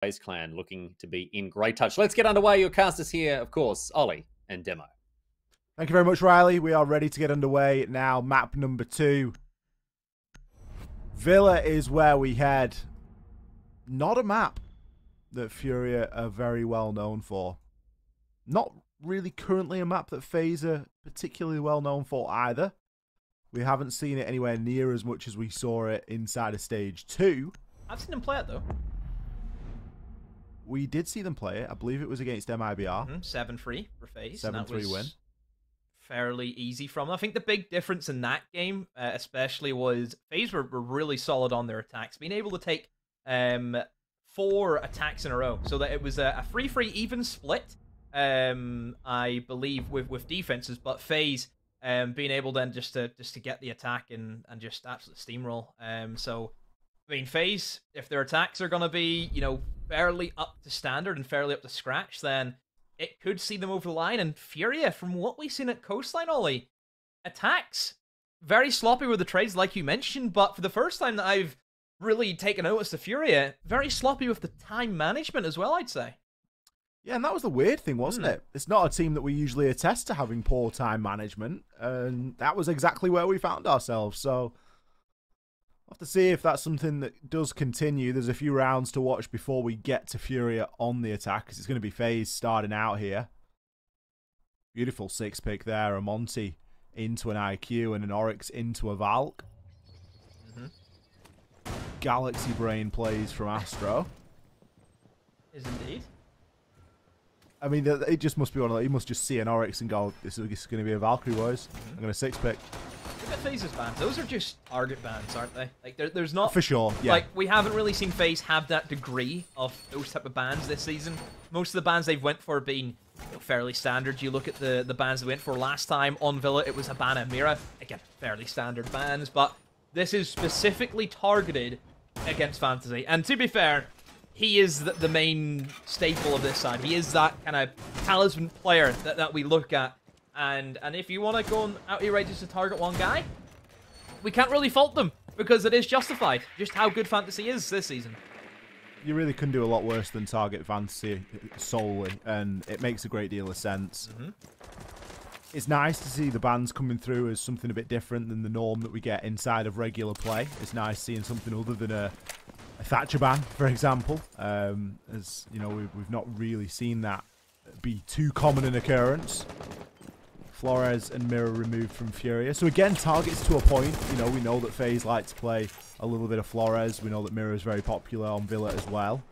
FaZe Clan looking to be in great touch. Let's get underway. Your casters here, of course, Ollie and Demo. Thank you very much, Riley. We are ready to get underway now. Map number two. Villa is where we head. Not a map that Furia are very well known for. Not really currently a map that FaZe are particularly well known for either. We haven't seen it anywhere near as much as we saw it inside of stage two. I've seen him play it though. We did see them play it. I believe it was against MIBR. Mm-hmm. Seven three for FaZe. Seven three win. Fairly easy from. I think the big difference in that game, uh, especially, was FaZe were, were really solid on their attacks, being able to take um four attacks in a row, so that it was a, a free free even split. Um, I believe with with defenses, but FaZe um being able then just to just to get the attack and and just absolute steamroll. Um, so I mean, FaZe, if their attacks are going to be, you know, fairly up to standard and fairly up to scratch, then it could see them over the line. And Furia, from what we've seen at Coastline, Ollie, attacks very sloppy with the trades, like you mentioned. But for the first time that I've really taken notice of Furia, very sloppy with the time management as well, I'd say. Yeah, and that was the weird thing, wasn't Mm. it? It's not a team that we usually attest to having poor time management, and that was exactly where we found ourselves. So we'll have to see if that's something that does continue. There's a few rounds to watch before we get to Furia on the attack, because it's going to be FaZe starting out here. Beautiful six pick there, a Monty into an IQ and an Oryx into a Valk. Mhm. Galaxy Brain plays from Astro. Is indeed. I mean, it just must be one of the, he must just see an Oryx and go, this is going to be a Valkyrie, boys. Mm-hmm. I'm going to six pick. Look at FaZe's bans. Those are just target bans, aren't they? Like, there, there's not For sure, yeah. Like we haven't really seen FaZe have that degree of those type of bans this season. Most of the bans they've went for have been you know, fairly standard. You look at the the bans they went for last time on Villa, it was Hibana Mira. Again, fairly standard bans, but this is specifically targeted against Fantasy. And to be fair, he is the, the main staple of this side. He is that kind of talisman player that, that we look at. And and if you want to go on out your just to target one guy, we can't really fault them because it is justified just how good fantasy is this season. you really couldn't do a lot worse than target fantasy solely, and it makes a great deal of sense. Mhm. It's nice to see the bands coming through as something a bit different than the norm that we get inside of regular play. It's nice seeing something other than a, a Thatcher ban, for example. Um, as you know, we've, we've not really seen that be too common an occurrence. Flores and Mira removed from Furia. So again, targets to a point. You know, we know that FaZe like to play a little bit of Flores. We know that Mira is very popular on Villa as well.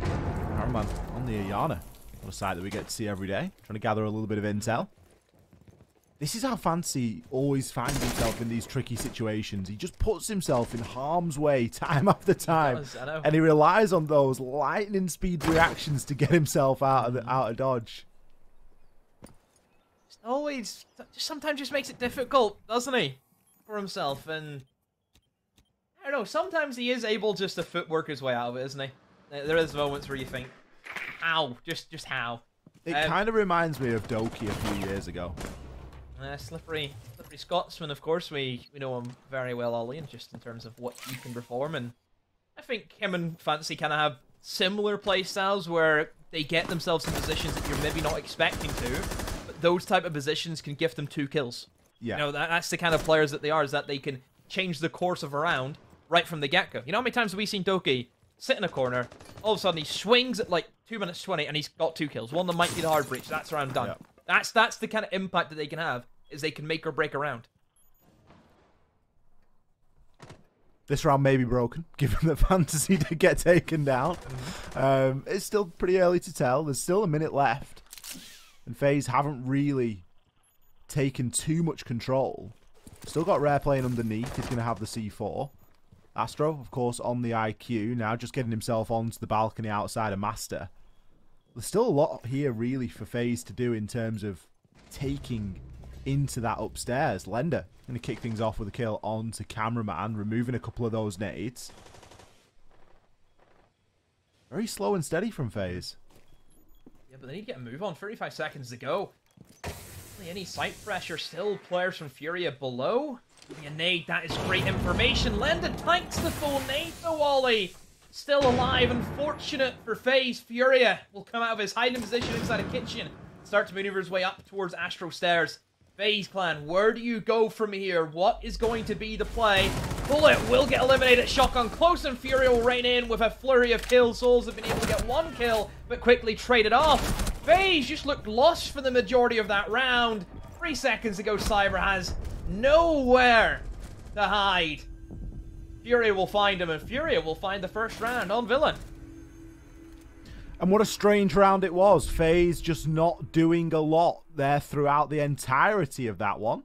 Harman on the Iana. What a sight that we get to see every day. Trying to gather a little bit of intel. This is how Fancy always finds himself in these tricky situations. He just puts himself in harm's way time after time. does, I know. And he relies on those lightning speed reactions to get himself out of the, out of dodge. Just always, just sometimes just makes it difficult, doesn't he, for himself? And I don't know. Sometimes he is able just to footwork his way out of it, isn't he? There- There is moments where you think, how, just, just how. It Um, kind of reminds me of Doki a few years ago. Uh, slippery, slippery Scotsman, of course. We we know him very well, Ollie, and just in terms of what he can perform. And I think him and Fancy kind of have similar play styles where they get themselves in positions that you're maybe not expecting to, but those type of positions can gift them two kills. Yeah. You know, that, that's the kind of players that they are, is that they can change the course of a round right from the get-go. You know how many times have we seen Doki sit in a corner, all of a sudden he swings at like 2 minutes 20 and he's got two kills. One that might be the hard breach, that's round done. Yeah. That's that's the kind of impact that they can have, is they can make or break a round. This round may be broken, given that Fantasy did get taken down. Um, it's still pretty early to tell. There's still a minute left. And FaZe haven't really taken too much control. Still got Rare playing underneath. He's going to have the C4. Astro, of course, on the IQ. Now just getting himself onto the balcony outside of Master. There's still a lot here, really, for FaZe to do in terms of taking into that upstairs. Lenda going to kick things off with a kill onto cameraman, removing a couple of those nades. Very slow and steady from FaZe. Yeah, but they need to get a move on. 35 seconds to go. Any sight pressure, still players from Furia below. A nade, that is great information. Lenda tanks the full nade though, Wally. Still alive. Unfortunate for FaZe. Furia will come out of his hiding position inside a kitchen. Start to maneuver his way up towards Astro Stairs. FaZe Clan, where do you go from here? What is going to be the play? Bullet will get eliminated. Shotgun close and Furia will rein in with a flurry of kills. Souls have been able to get one kill, but quickly traded off. FaZe just looked lost for the majority of that round. Three seconds ago, Cyber has nowhere to hide. Furia will find him, and Furia will find the first round on Villa. And what a strange round it was. FaZe just not doing a lot there throughout the entirety of that one.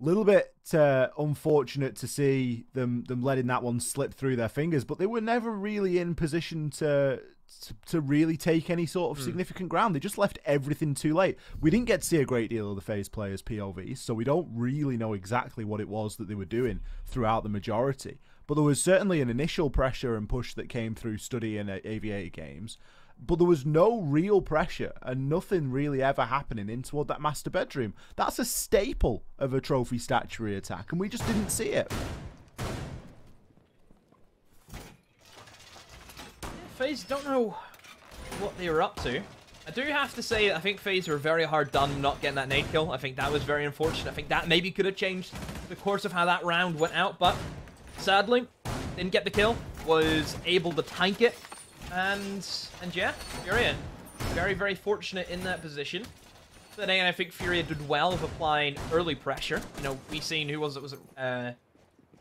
A Little bit uh, unfortunate to see them them letting that one slip through their fingers, but they were never really in position to to, to really take any sort of mm. significant ground. They just left everything too late. We didn't get to see a great deal of the FaZe players POV, so we don't really know exactly what it was that they were doing throughout the majority. But there was certainly an initial pressure and push that came through study and aviator games. But there was no real pressure and nothing really ever happening in toward that master bedroom. That's a staple of a trophy statuary attack, and we just didn't see it. FaZe don't know what they were up to. I do have to say, I think FaZe were very hard done not getting that nade kill. I think that was very unfortunate. I think that maybe could have changed the course of how that round went out, but sadly, didn't get the kill. Was able to tank it. And, and yeah, Furia, very, very fortunate in that position. But then I think Furia did well of applying early pressure. You know, we seen, who was it? Was it, uh,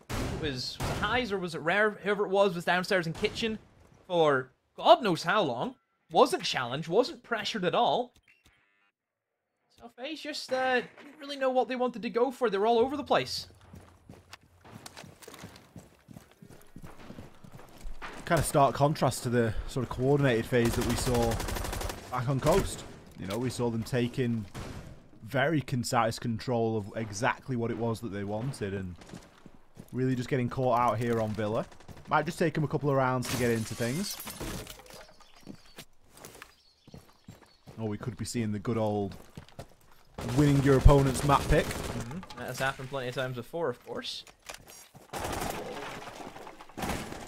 it was, was it Highs or was it Rare? Whoever it was was downstairs in kitchen for God knows how long. Wasn't challenged, wasn't pressured at all. So FaZe just uh, didn't really know what they wanted to go for. They were all over the place. Kind of stark contrast to the sort of coordinated FaZe that we saw back on Coast. You know, we saw them taking very concise control of exactly what it was that they wanted and really just getting caught out here on Villa. Might just take him a couple of rounds to get into things. Or we could be seeing the good old winning your opponent's map pick. Mm -hmm. That has happened plenty of times before, of course.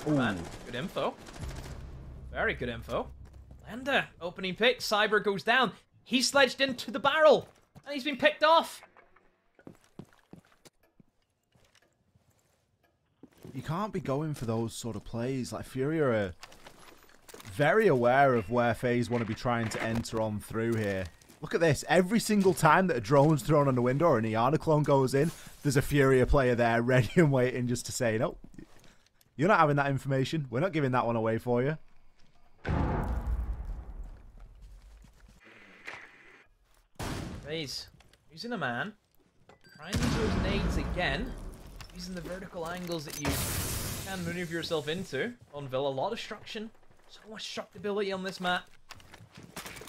Ooh. Man, good info. Very good info. Lenda, opening pick. Cyber goes down. He sledged into the barrel. And he's been picked off. You can't be going for those sort of plays. Like Fury are uh, very aware of where FaZe want to be trying to enter on through here. Look at this. Every single time that a drone's thrown on the window or an Iana clone goes in, there's a Furia player there ready and waiting just to say, no, you're not having that information. We're not giving that one away for you. FaZe, using a man. Trying to use those nades again using the vertical angles that you can maneuver yourself into on Villa. A lot of destruction. So much destructibility on this map.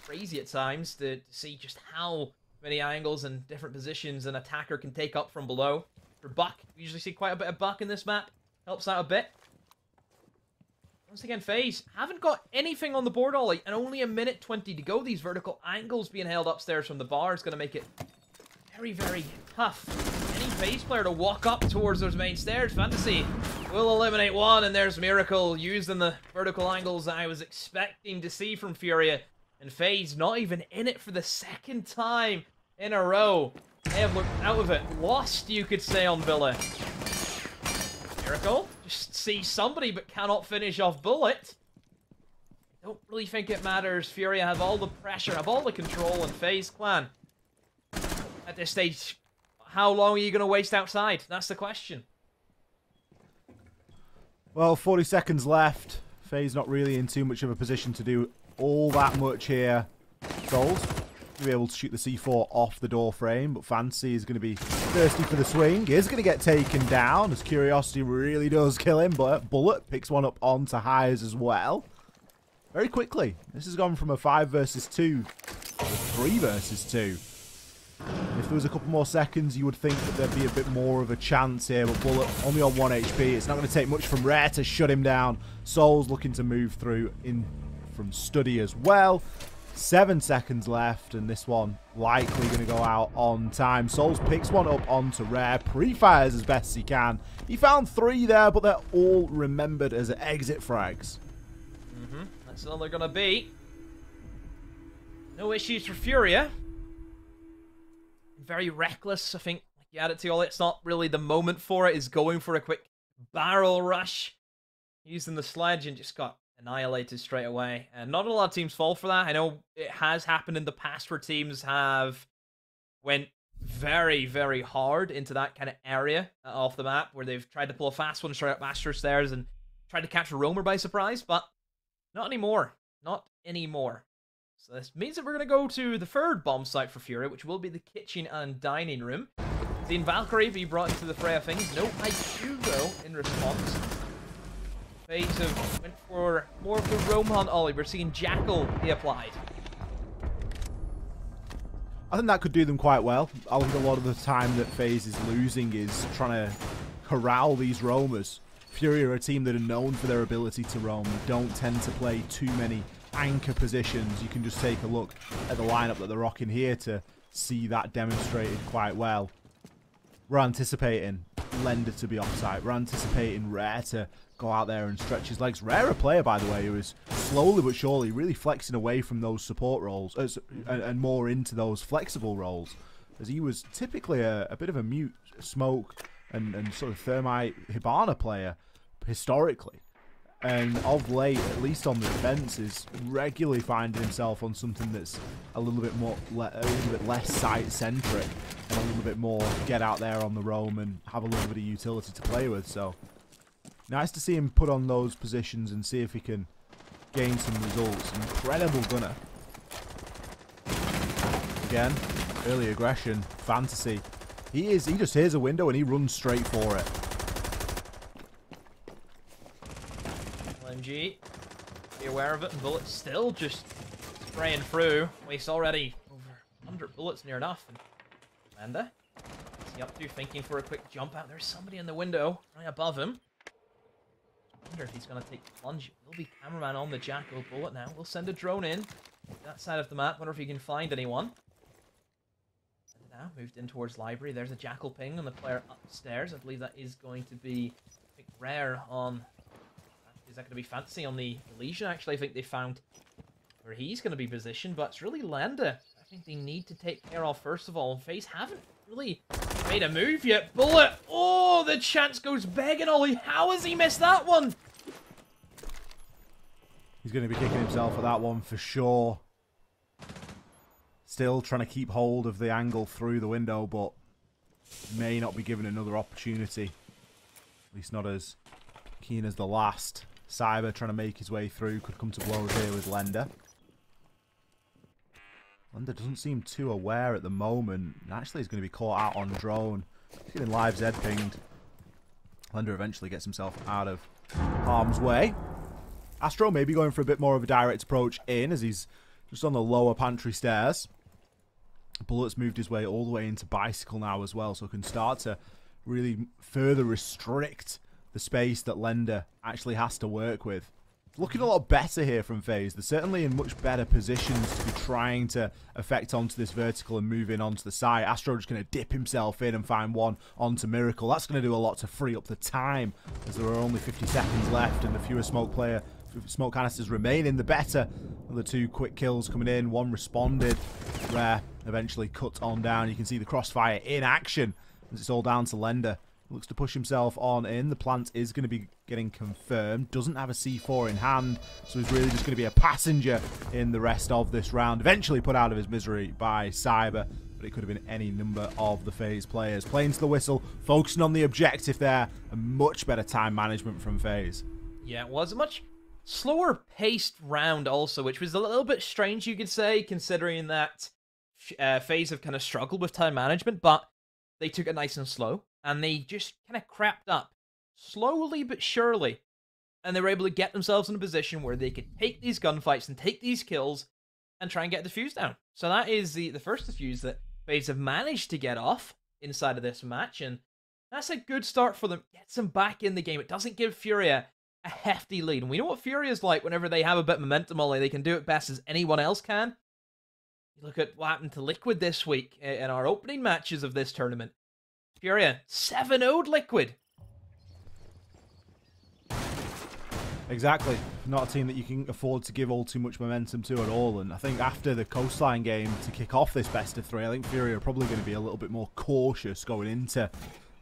Crazy at times to, see just how many angles and different positions an attacker can take up from below. For Buck, we usually see quite a bit of Buck in this map. Helps out a bit. Once again, FaZe haven't got anything on the board, Ollie, and only a minute 20 to go. These vertical angles being held upstairs from the bar is going to make it very, very tough. FaZe player to walk up towards those main stairs. Fantasy will eliminate one, and there's Miracle using the vertical angles I was expecting to see from Furia. And FaZe not even in it for the second time in a row. They have looked out of it. Lost, you could say, on Villa. Miracle just see somebody but cannot finish off Bullet. Don't really think it matters. Furia have all the pressure, have all the control, and FaZe Clan at this stage, how long are you going to waste outside? That's the question. Well, 40 seconds left. FaZe not really in too much of a position to do all that much here. Souls to be able to shoot the C4 off the door frame, but Fancy is going to be thirsty for the swing. Is going to get taken down as Curiosity really does kill him, but Bullet picks one up onto Highs as well. Very quickly. This has gone from a 5 versus 2 to 3 versus 2. If there was a couple more seconds, you would think that there'd be a bit more of a chance here, but Bullet only on 1 HP. It's not going to take much from Rare to shut him down. Soul's looking to move through in from Study as well. Seven seconds left, and this one likely going to go out on time. Souls picks one up onto Rare, pre-fires as best he can. He found three there, but they're all remembered as exit frags. Mm-hmm. That's all they're going to be. No issues for Furia. Very reckless, I think. All, it's not really the moment for it. Is going for a quick barrel rush, using the sledge, and just got annihilated straight away. And not a lot of teams fall for that. I know it has happened in the past where teams have went very, very hard into that kind of area uh, off the map where they've tried to pull a fast one straight up Master Stairs and tried to catch a roamer by surprise, but not anymore. Not anymore. So this means that we're going to go to the third bomb site for Fury, which will be the kitchen and dining room. Seen Valkyrie be brought into the fray of things. No IQ, though, in response. FaZe have went for more of the roam hunt Ollie. We're seeing Jackal be applied. I think that could do them quite well. I think a lot of the time that FaZe is losing is trying to corral these roamers. Fury are a team that are known for their ability to roam don't tend to play too many anchor positions. You can just take a look at the lineup that they're rocking here to see that demonstrated quite well. We're anticipating Lenda to be offside. We're anticipating Rare to go out there and stretch his legs. Rare a player, by the way, who is slowly but surely really flexing away from those support roles uh, and, and, more into those flexible roles. As he was typically a, a bit of a mute, smoke, and, and sort of thermite Hibana player historically. And of late, at least on the defense, is regularly finding himself on something that's a little bit more, a little bit less site centric, and a little bit more get out there on the roam and have a little bit of utility to play with. So Nice to see him put on those positions and see if he can gain some results. Incredible gunner. Again, early aggression, fantasy. He is, he just hears a window and he runs straight for it. LMG, be aware of it, and bullets still just spraying through. Waste already over 100 bullets near enough. And Amanda, what's he up to? Thinking for a quick jump out. There's somebody in the window right above him wonder if he's going to take the plunge. Will be cameraman on the Jackal bullet now. We'll send a drone in. That side of the map. Wonder if he can find anyone. Now moved in towards library. There's a Jackal ping on the player upstairs. I believe that is going to be I rare on. Is that going to be fancy on the Lesion? Actually, I think they found where he's going to be positioned, but it's really Lenda. I think they need to take care of first of all. FaZe haven't really made a move yet. Bullet. Oh, the chance goes begging Ollie. How has he missed that one? He's going to be kicking himself for that one for sure. Still trying to keep hold of the angle through the window, but may not be given another opportunity. At least not as keen as the last. Cyber trying to make his way through. Could come to blows here with Lenda. Lenda doesn't seem too aware at the moment. Actually, he's going to be caught out on drone. He's getting live Z pinged. Lenda eventually gets himself out of harm's way. Astro maybe going for a bit more of a direct approach in as he's just on the lower pantry stairs. Bullets moved his way all the way into Bicycle now as well, so can start to really further restrict the space that Lenda actually has to work with looking a lot better here from FaZe. They're certainly in much better positions to be trying to affect onto this vertical and move in onto the side. Astro just going to dip himself in and find one onto Miracle. That's going to do a lot to free up the time as there are only 50 seconds left and the fewer smoke player smoke canisters remaining, the better. The two quick kills coming in. One responded. Rare eventually cut on down. You can see the crossfire in action as it's all down to Lenda. Looks to push himself on in. The plant is going to be getting confirmed. Doesn't have a C4 in hand, so he's really just going to be a passenger in the rest of this round. Eventually put out of his misery by Cyber, but it could have been any number of the FaZe players. Playing to the whistle, focusing on the objective there, and much better time management from FaZe. Yeah, it was a much slower paced round also, which was a little bit strange, you could say, considering that uh, FaZe have kind of struggled with time management, but they took it nice and slow and they just kind of crapped up slowly but surely. And they were able to get themselves in a position where they could take these gunfights and take these kills and try and get the fuse down. So that is the, the first defuse that FaZe have managed to get off inside of this match. And that's a good start for them. Gets them back in the game. It doesn't give Furia a hefty lead. And we know what Furia is like whenever they have a bit of momentum, only they can do it best as anyone else can. You Look at what happened to Liquid this week in our opening matches of this tournament. Furia 7 0 Liquid. Exactly. Not a team that you can afford to give all too much momentum to at all. And I think after the coastline game to kick off this best of three, I think Fury are probably going to be a little bit more cautious going into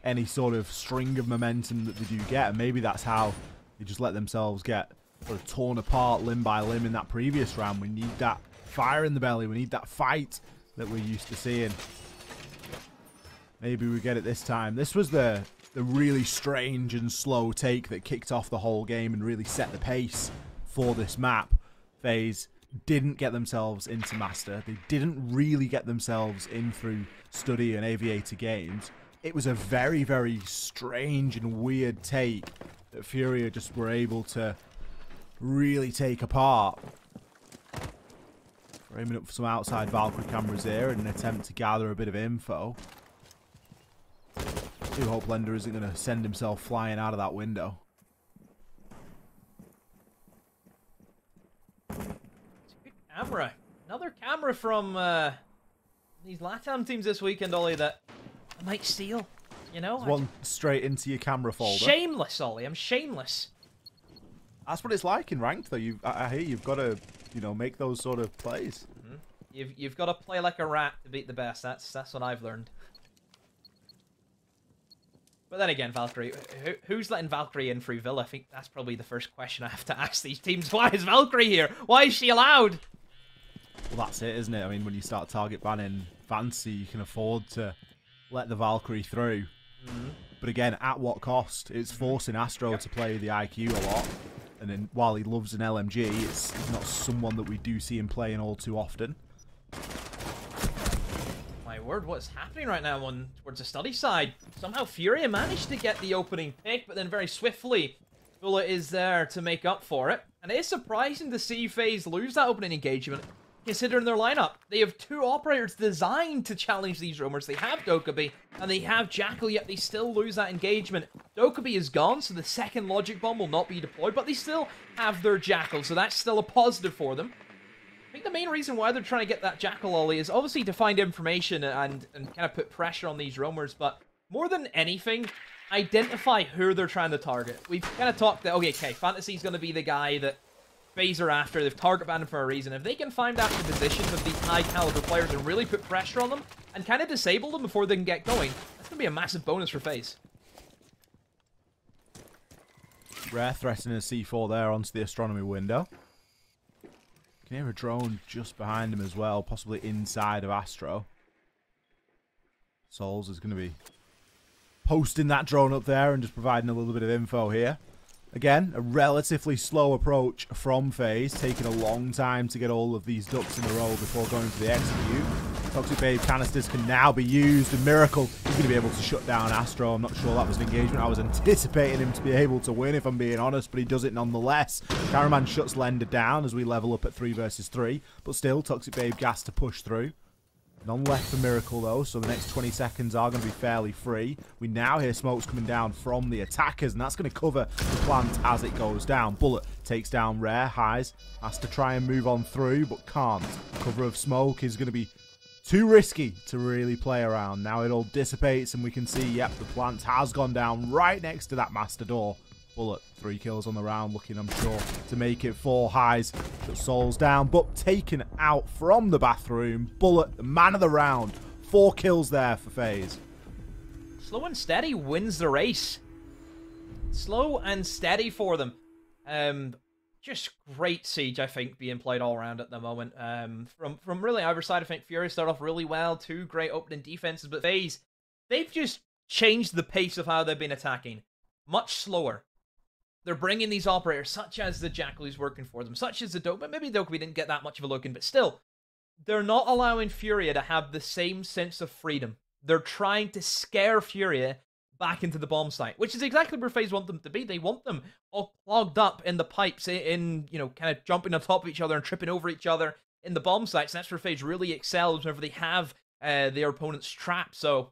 any sort of string of momentum that they do get. And maybe that's how they just let themselves get sort of torn apart limb by limb in that previous round. We need that fire in the belly. We need that fight that we're used to seeing. Maybe we get it this time. This was the the really strange and slow take that kicked off the whole game and really set the pace for this map. FaZe didn't get themselves into Master. They didn't really get themselves in through Study and Aviator games. It was a very, very strange and weird take that Furia just were able to really take apart. Framing up for some outside Valkyrie cameras here in an attempt to gather a bit of info. Do hope Lenda isn't going to send himself flying out of that window. camera. Another camera from uh, these LATAM teams this weekend, Ollie, that I might steal. You know? One straight into your camera folder. Shameless, Ollie. I'm shameless. That's what it's like in ranked, though. You, I, I hear you've got to, you know, make those sort of plays. Mm -hmm. You've you've got to play like a rat to beat the best. That's that's what I've learned. But then again, Valkyrie, who, who's letting Valkyrie in through Villa? I think that's probably the first question I have to ask these teams. Why is Valkyrie here? Why is she allowed? Well, that's it, isn't it? I mean, when you start target banning Fancy, you can afford to let the Valkyrie through. Mm -hmm. But again, at what cost? It's forcing Astro to play the IQ a lot. And then while he loves an LMG, it's not someone that we do see him playing all too often word, what's happening right now on towards the study side? Somehow Furia managed to get the opening pick, but then very swiftly, Bullet is there to make up for it. And it is surprising to see FaZe lose that opening engagement, considering their lineup. They have two operators designed to challenge these roamers. They have Dokkaebi, and they have Jackal, yet they still lose that engagement. Dokkaebi is gone, so the second Logic Bomb will not be deployed, but they still have their Jackal, so that's still a positive for them. I think the main reason why they're trying to get that Jackal Ollie is obviously to find information and, and kind of put pressure on these roamers, but more than anything, identify who they're trying to target. We've kind of talked that, okay, okay, Fantasy's going to be the guy that FaZe are after. They've target banned for a reason. If they can find out the positions of these high caliber players and really put pressure on them and kind of disable them before they can get going, that's going to be a massive bonus for FaZe. Rare threatening a C4 there onto the astronomy window can hear a drone just behind him as well, possibly inside of Astro. Souls is going to be posting that drone up there and just providing a little bit of info here. Again, a relatively slow approach from FaZe, taking a long time to get all of these ducks in a row before going to the execute. Toxic Babe canisters can now be used. A Miracle is going to be able to shut down Astro. I'm not sure that was an engagement. I was anticipating him to be able to win, if I'm being honest, but he does it nonetheless. Caraman shuts Lenda down as we level up at 3 versus 3, but still, Toxic Babe gas to push through. None left for Miracle, though, so the next 20 seconds are going to be fairly free. We now hear smokes coming down from the attackers, and that's going to cover the plant as it goes down. Bullet takes down Rare, Highs, has to try and move on through, but can't. Cover of smoke is going to be too risky to really play around. Now it all dissipates and we can see, yep, the plant has gone down right next to that master door. Bullet, three kills on the round, looking, I'm sure, to make it four highs. But Souls down, but taken out from the bathroom. Bullet, the man of the round. Four kills there for FaZe. Slow and steady wins the race. Slow and steady for them. Um, just great siege, I think, being played all around at the moment. Um, from from really either side, I think Fury start off really well, two great opening defenses, but FaZe, they've just changed the pace of how they've been attacking. Much slower. They're bringing these operators, such as the Jackal who's working for them, such as the Dope. Maybe Dokkaebi didn't get that much of a look in, but still, they're not allowing Furia to have the same sense of freedom. They're trying to scare Furia back into the bomb site, which is exactly where FaZe want them to be. They want them all clogged up in the pipes, in, you know, kind of jumping on top of each other and tripping over each other in the bomb sites. That's where FaZe really excels whenever they have uh, their opponents trapped. So,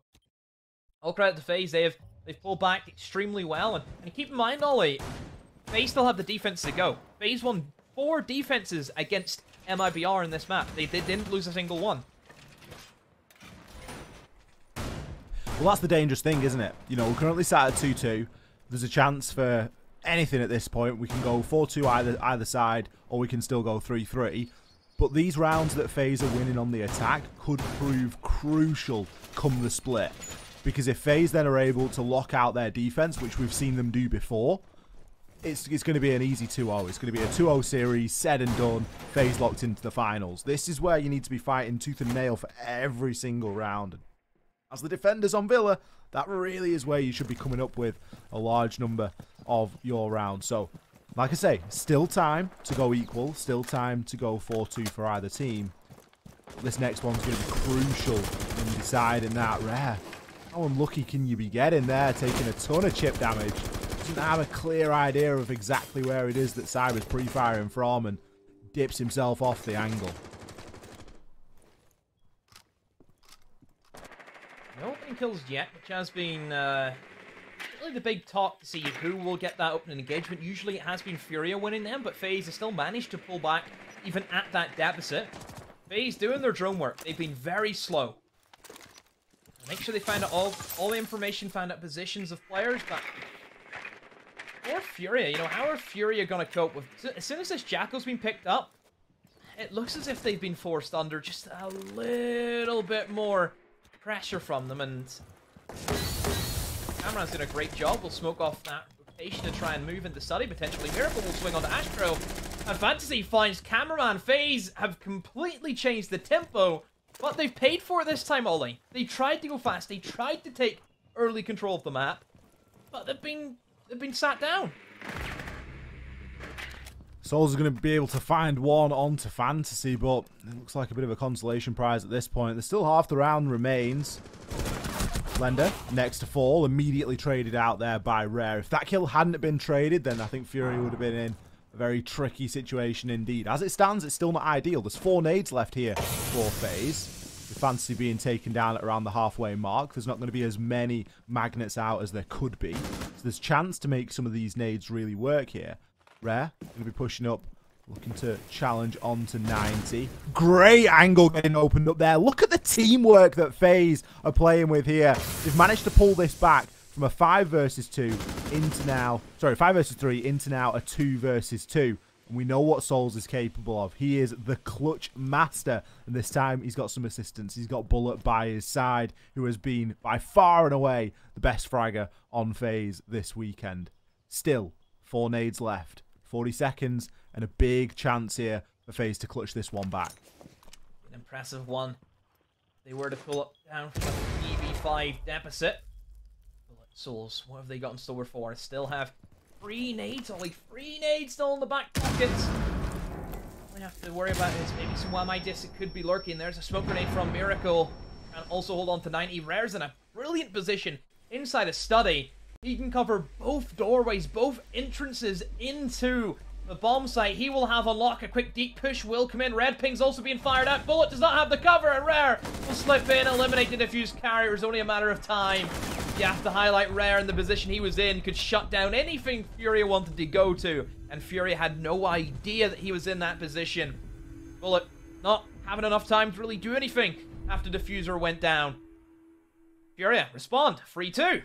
all credit to FaZe. They have they've pulled back extremely well. And, and keep in mind, Ollie, FaZe still have the defense to go. FaZe won four defenses against MIBR in this map. They, they didn't lose a single one. Well, that's the dangerous thing, isn't it? You know, we're currently sat at 2-2. There's a chance for anything at this point. We can go 4-2 either either side, or we can still go 3-3. But these rounds that FaZe are winning on the attack could prove crucial come the split. Because if FaZe then are able to lock out their defense, which we've seen them do before, it's, it's going to be an easy 2-0. It's going to be a 2-0 series, said and done, FaZe locked into the finals. This is where you need to be fighting tooth and nail for every single round. As the defenders on Villa, that really is where you should be coming up with a large number of your rounds. So, like I say, still time to go equal, still time to go 4-2 for either team. This next one's going to be crucial in deciding that rare. How unlucky can you be getting there, taking a ton of chip damage? Doesn't have a clear idea of exactly where it is that Cyber's pre-firing from and dips himself off the angle. No opening kills yet, which has been uh, really the big talk to see who will get that opening engagement. Usually it has been Furia winning them, but FaZe has still managed to pull back even at that deficit. FaZe doing their drone work. They've been very slow. Make sure they find out all, all the information, find out positions of players, but... Or Furia, you know, how are Furia going to cope with... As soon as this Jackal's been picked up, it looks as if they've been forced under just a little bit more pressure from them, and Cameron's doing a great job. We'll smoke off that rotation to try and move into study. Potentially Miracle will swing onto Astro. And Fantasy finds Cameraman. FaZe have completely changed the tempo, but they've paid for it this time, Ollie. They tried to go fast. They tried to take early control of the map, but they've been they've been sat down. Souls is going to be able to find one onto Fantasy, but it looks like a bit of a consolation prize at this point. There's still half the round remains. Lenda, next to fall, immediately traded out there by Rare. If that kill hadn't been traded, then I think Fury would have been in a very tricky situation indeed. As it stands, it's still not ideal. There's four nades left here for FaZe. Fantasy being taken down at around the halfway mark, there's not going to be as many magnets out as there could be. So there's chance to make some of these nades really work here. Rare, going to be pushing up, looking to challenge on to 90. Great angle getting opened up there. Look at the teamwork that FaZe are playing with here. They've managed to pull this back from a 5 versus 2 into now, sorry, 5 versus 3 into now a 2 versus 2. And we know what Souls is capable of. He is the clutch master. And this time he's got some assistance. He's got Bullet by his side, who has been by far and away the best fragger on FaZe this weekend. Still, four nades left. 40 seconds and a big chance here for FaZe to clutch this one back. An impressive one. They were to pull it down from a 3v5 deficit. Souls, what have they got in store for? Still have three nades, only three nades still in the back pockets. All we have to worry about is maybe some Wamai it could be lurking. There's a smoke grenade from Miracle. And also hold on to 90. Rare's in a brilliant position inside a study. He can cover both doorways, both entrances into the bomb site. He will have unlock. A quick deep push will come in. Red ping's also being fired at. Bullet does not have the cover, and Rare will slip in, eliminate the diffused carrier. It's only a matter of time. You have to highlight Rare in the position he was in. Could shut down anything Furia wanted to go to. And Furia had no idea that he was in that position. Bullet not having enough time to really do anything after Defuser went down. Furia, respond. Free two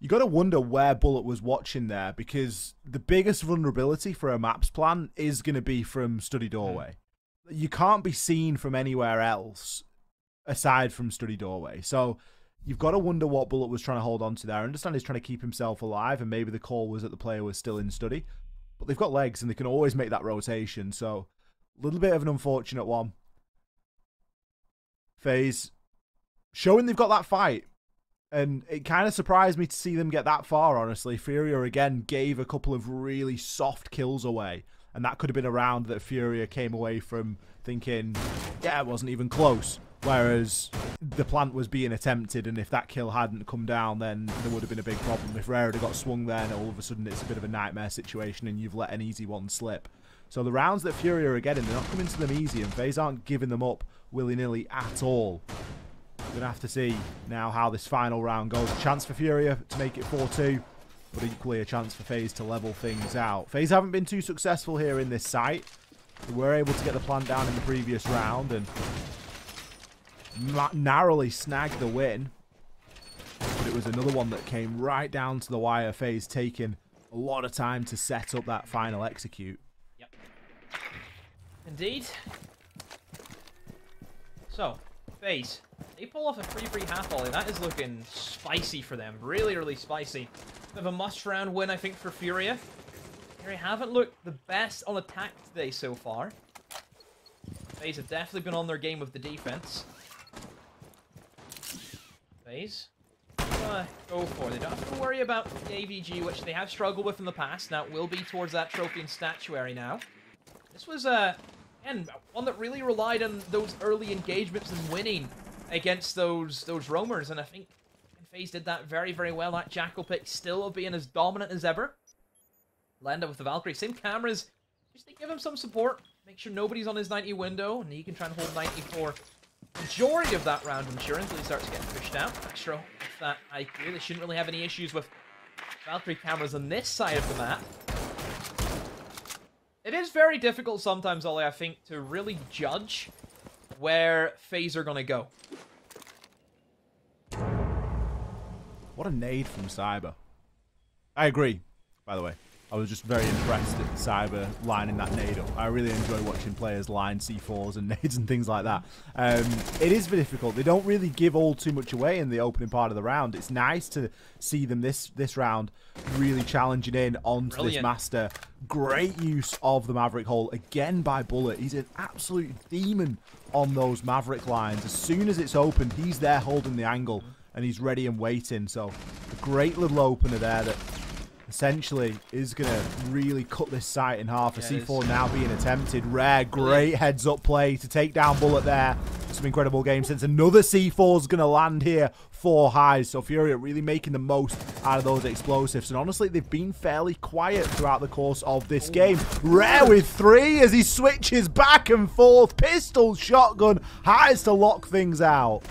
you got to wonder where Bullet was watching there because the biggest vulnerability for a maps plan is going to be from Study hmm. Doorway. Mm. You can't be seen from anywhere else aside from Study Doorway. So you've got to wonder what Bullet was trying to hold on to there. I understand he's trying to keep himself alive, and maybe the call was that the player was still in Study. But they've got legs and they can always make that rotation. So a little bit of an unfortunate one. FaZe showing they've got that fight and it kind of surprised me to see them get that far, honestly. Furia again gave a couple of really soft kills away. And that could have been a round that Furia came away from thinking, yeah, it wasn't even close. Whereas the plant was being attempted, and if that kill hadn't come down, then there would have been a big problem. If Rare had got swung then, all of a sudden it's a bit of a nightmare situation, and you've let an easy one slip. So the rounds that Furia are getting, they're not coming to them easy, and FaZe aren't giving them up willy-nilly at all. We're going to have to see now how this final round goes. A Chance for Furia to make it 4-2. but equally a chance for FaZe to level things out. FaZe haven't been too successful here in this site. They were able to get the plant down in the previous round and narrowly snag the win. But it was another one that came right down to the wire. FaZe taking a lot of time to set up that final execute. Yep. Indeed. So, FaZe. They pull off a free free half volley. That is looking spicy for them. Really, really spicy. Bit of a must-round win, I think, for Furia. Furia haven't looked the best on attack today so far. FaZe have definitely been on their game with the defense. FaZe. Uh, go for it. They don't have to worry about the AVG, which they have struggled with in the past. Now it will be towards that trophy and statuary now. This was, uh, again, one that really relied on those early engagements and winning against those those roamers, and I think FaZe did that very, very well. That Jackal pick still being as dominant as ever. Lenda with the Valkyrie. Same cameras, just to give him some support. Make sure nobody's on his 90 window, and he can try and hold 94 majority of that round, I'm sure, until he starts getting pushed out. Astro with that IQ. They shouldn't really have any issues with Valkyrie cameras on this side of the map. It is very difficult sometimes, Ollie, I think, to really judge where FaZe are going to go. What a nade from Cyber. I agree, by the way. I was just very impressed at Cyber lining that nade up. I really enjoy watching players line C4s and nades and things like that. Um, it is difficult. They don't really give all too much away in the opening part of the round. It's nice to see them this this round really challenging in onto Brilliant. this Master. Great use of the Maverick hole again by Bullet. He's an absolute demon on those Maverick lines. As soon as it's opened, he's there holding the angle and he's ready and waiting. So a great little opener there that essentially is going to really cut this site in half. Yeah, a C4 now being attempted. Rare, great heads up play to take down Bullet there. Some incredible game since another C4 is going to land here for highs. So Furia really making the most out of those explosives. And honestly, they've been fairly quiet throughout the course of this game. Rare with three as he switches back and forth. Pistol, shotgun, highs to lock things out.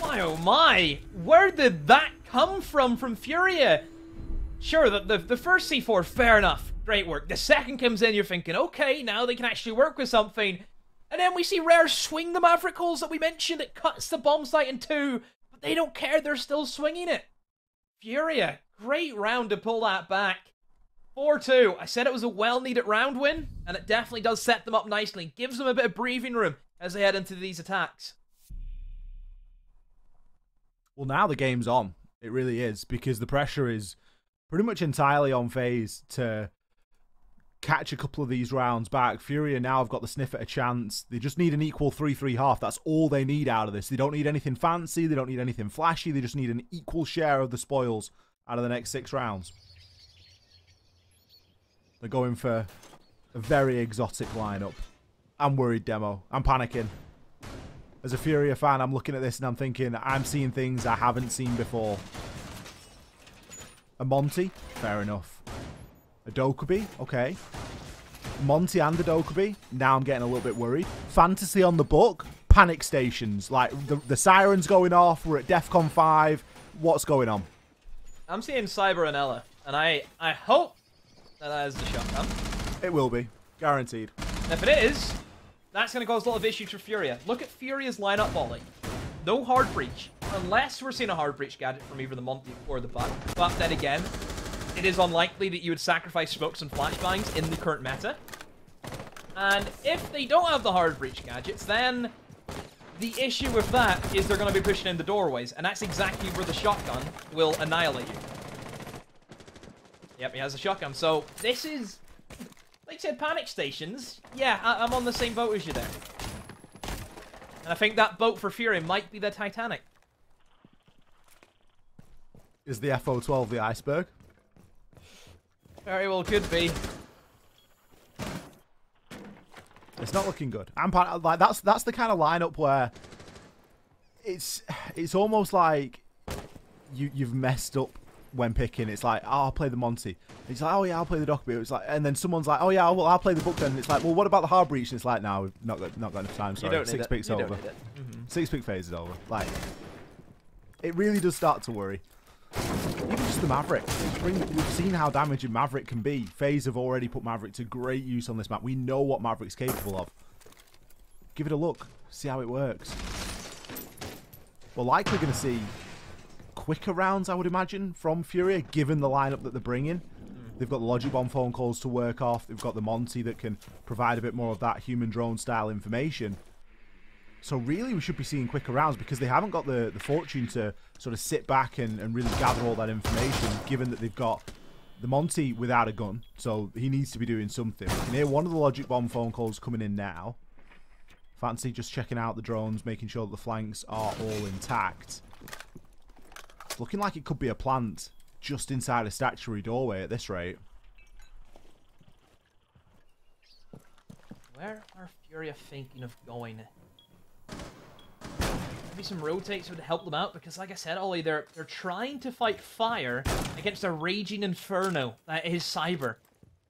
My oh my, where did that come from from Furia? Sure, the, the, the first C4, fair enough. Great work. The second comes in, you're thinking, okay, now they can actually work with something. And then we see Rare swing the Maverick holes that we mentioned. It cuts the bomb site in two, but they don't care. They're still swinging it. Furia, great round to pull that back. 4-2. I said it was a well-needed round win, and it definitely does set them up nicely. Gives them a bit of breathing room as they head into these attacks. Well, now the game's on. It really is, because the pressure is pretty much entirely on FaZe to catch a couple of these rounds back. Furia now have got the sniff at a chance. They just need an equal 3-3 half. That's all they need out of this. They don't need anything fancy. They don't need anything flashy. They just need an equal share of the spoils out of the next six rounds. They're going for a very exotic lineup. I'm worried, Demo. I'm panicking. As a Furia fan, I'm looking at this and I'm thinking, I'm seeing things I haven't seen before. A Monty? Fair enough. A Dokkaebi? Okay. Monty and a Dokkaebi? Now I'm getting a little bit worried. Fantasy on the book? Panic stations. Like, the, the sirens going off. We're at DEFCON 5. What's going on? I'm seeing Cyber and Ela, And I, I hope that that is the shotgun. It will be. Guaranteed. if it is, that's going to cause a lot of issues for Furia. Look at Furia's lineup volley. No hard breach. Unless we're seeing a hard breach gadget from either the Monty or the Buck. But then again, it is unlikely that you would sacrifice smokes and flashbangs in the current meta. And if they don't have the hard breach gadgets, then the issue with that is they're going to be pushing in the doorways, and that's exactly where the shotgun will annihilate you. Yep, he has a shotgun. So this is, like I said, panic stations. Yeah, I am on the same boat as you there. And I think that boat for Fury might be the Titanic. Is the FO12 the iceberg? Very well could be. It's not looking good. I'm like that's that's the kind of lineup where it's it's almost like you you've messed up when picking. It's like, oh, I'll play the Monty. It's like, oh yeah, I'll play the Dokkaebi. It's like, and then someone's like, oh yeah, well, I'll play the book then. And it's like, well, what about the hard breach? And it's like, no, not got, not got enough time. Sorry, six picks over. Mm -hmm. Six pick phase is over. Like, it really does start to worry. even just the Maverick. We've seen how damaging Maverick can be. FaZe have already put Maverick to great use on this map. We know what Maverick's capable of. Give it a look. See how it works. We're likely going to see quicker rounds, I would imagine, from Furia, given the lineup that they're bringing. They've got the Logic Bomb phone calls to work off. They've got the Monty that can provide a bit more of that human drone style information. So really we should be seeing quicker rounds because they haven't got the, the fortune to sort of sit back and, and really gather all that information given that they've got the Monty without a gun. So he needs to be doing something. We can hear one of the Logic Bomb phone calls coming in now. Fancy just checking out the drones, making sure that the flanks are all intact. Looking like it could be a plant just inside a statuary doorway at this rate. Where are Furia thinking of going? Maybe some rotates would help them out because, like I said, Ollie, they're they're trying to fight fire against a raging inferno that is Cyber.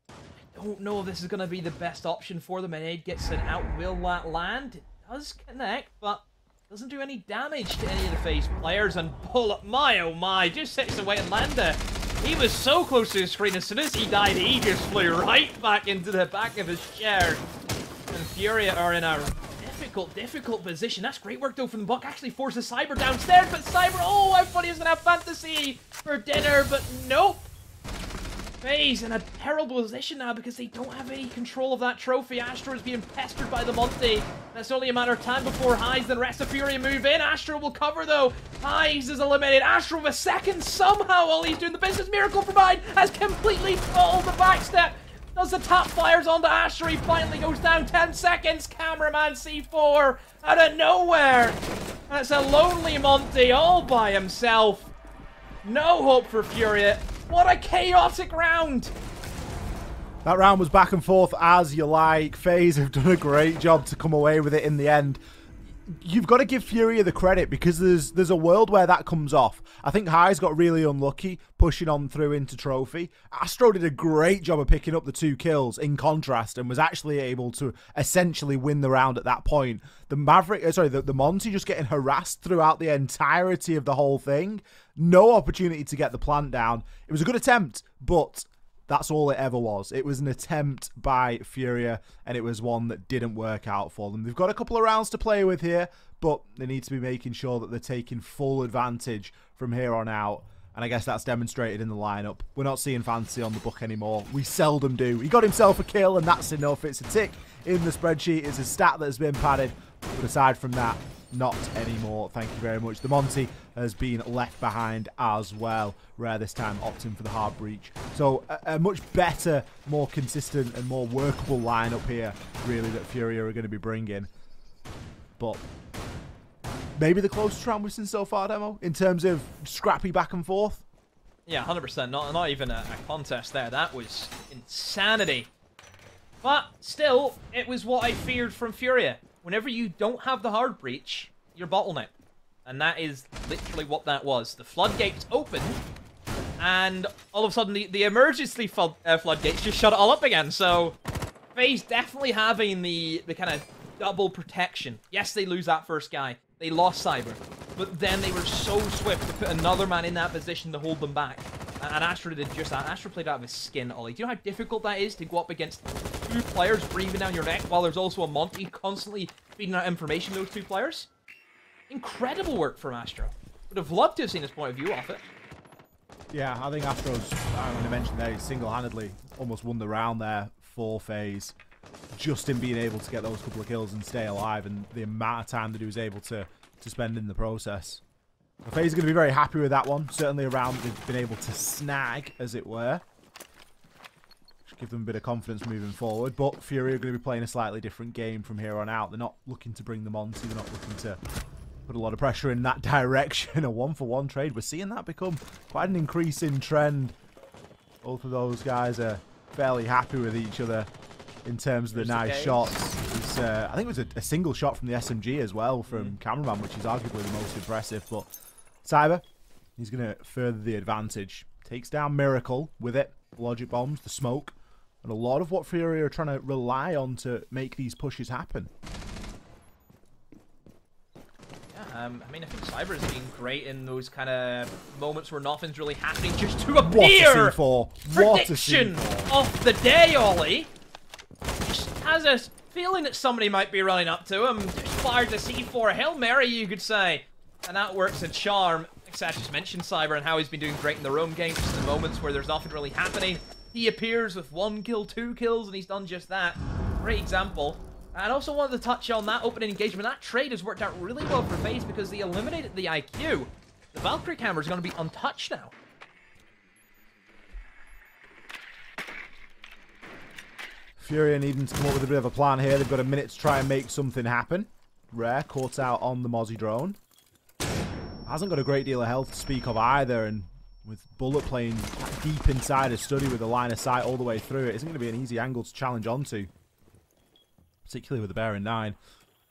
I don't know if this is going to be the best option for them. And Aid gets sent out. Will that land? It does connect, but doesn't do any damage to any of the FaZe players. And pull up, my oh my, just sits away and Lenda. He was so close to the screen. As soon as he died, he just flew right back into the back of his chair. And Furia are in a difficult, difficult position. That's great work, though, from the Buck. Actually forces Cyber downstairs, but Cyber, oh, I thought he was going to have Fantasy for dinner, but nope. FaZe in a terrible position now because they don't have any control of that trophy. Astro is being pestered by the Monty. That's only a matter of time before Highs and the rest of Fury move in. Astro will cover though. Highs is eliminated. Astro with a second somehow while he's doing the business miracle provide has completely pulled the backstep. Does the top fires onto Astro. He finally goes down 10 seconds. Cameraman C4 out of nowhere. That's a lonely Monty all by himself. No hope for Furia. What a chaotic round! That round was back and forth as you like. FaZe have done a great job to come away with it in the end. You've got to give Furia the credit because there's there's a world where that comes off. I think High's got really unlucky pushing on through into Trophy. Astro did a great job of picking up the two kills in contrast and was actually able to essentially win the round at that point. The Maverick, uh, sorry, the, the Monty just getting harassed throughout the entirety of the whole thing no opportunity to get the plant down. It was a good attempt, but that's all it ever was. It was an attempt by Furia, and it was one that didn't work out for them. They've got a couple of rounds to play with here, but they need to be making sure that they're taking full advantage from here on out. And I guess that's demonstrated in the lineup. We're not seeing Fantasy on the Buck anymore. We seldom do. He got himself a kill, and that's enough. It's a tick in the spreadsheet. It's a stat that has been padded. But aside from that, not anymore. Thank you very much. The Monty has been left behind as well. Rare this time opting for the hard breach. So a, a, much better, more consistent and more workable lineup here, really, that Furia are going to be bringing. But maybe the closest round we've seen so far, Demo, in terms of scrappy back and forth. Yeah, 100%. Not, not even a, a contest there. That was insanity. But still, it was what I feared from Furia whenever you don't have the hard breach, you're bottleneck. And that is literally what that was. The floodgates opened, and all of a sudden the, the emergency flood, uh, floodgates just shut it all up again. So, FaZe definitely having the, the kind of double protection. Yes, they lose that first guy. They lost Cyber. But then they were so swift to put another man in that position to hold them back. And Astro did just that. Astro played out of his skin, Ollie. Do you know how difficult that is to go up against two players breathing down your neck while there's also a Monty constantly feeding out information to those two players? Incredible work from Astro. Would have loved to have seen his point of view off it. Yeah, I think Astro's, I'm going to mention there, single-handedly almost won the round there for FaZe. Just in being able to get those couple of kills and stay alive and the amount of time that he was able to, to spend in the process. FaZe is going to be very happy with that one. Certainly around they've been able to snag, as it were. Should give them a bit of confidence moving forward. But Fury are going to be playing a slightly different game from here on out. They're not looking to bring them on, so they're not looking to put a lot of pressure in that direction. a one-for-one -one trade. We're seeing that become quite an increasing trend. Both of those guys are fairly happy with each other in terms of the nice shots. Uh, I think it was a, a, single shot from the SMG as well from mm. Cameraman, which is arguably the most impressive. But Cyber, he's going to further the advantage. Takes down Miracle with it. Logic bombs, the smoke. And a lot of what Fury are trying to rely on to make these pushes happen. Yeah, Um, I mean, I think Cyber has been great in those kind of moments where nothing's really happening, just to appear. What a C4. Prediction What a C4. of the day, Ollie. Has a feeling that somebody might be running up to him. Fired the C4 Hail Mary, you could say. And that works a charm. I just mentioned Cyber and how he's been doing great in the roam game, just the moments where there's nothing really happening. He appears with one kill, two kills, and he's done just that. Great example. And also wanted to touch on that opening engagement. That trade has worked out really well for FaZe because they eliminated the IQ. The Valkyrie camera is going to be untouched now. Furia needing to come up with a bit of a plan here. They've got a minute to try and make something happen. Rare caught out on the Mozzie drone. Hasn't got a great deal of health to speak of either, and with Bullet playing deep inside a study with a line of sight all the way through, it isn't going to be an easy angle to challenge onto. Particularly with the bear in 9.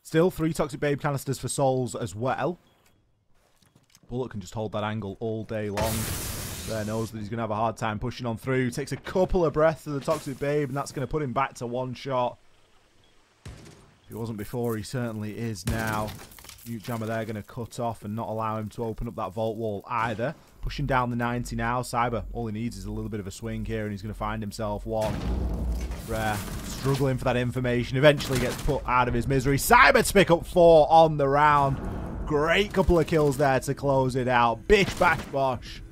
Still, three Toxic Babe canisters for Souls as well. Bullet can just hold that angle all day long. There knows that he's going to have a hard time pushing on through. Takes a couple of breaths to the Toxic Babe, and that's going to put him back to one shot. If he wasn't before, he certainly is now. Mute Jammer there going to cut off and not allow him to open up that vault wall either. Pushing down the 90 now. Cyber, all he needs is a little bit of a swing here, and he's going to find himself one. Rare, struggling for that information. Eventually gets put out of his misery. Cyber to pick up four on the round. Great couple of kills there to close it out. Bish bash bosh.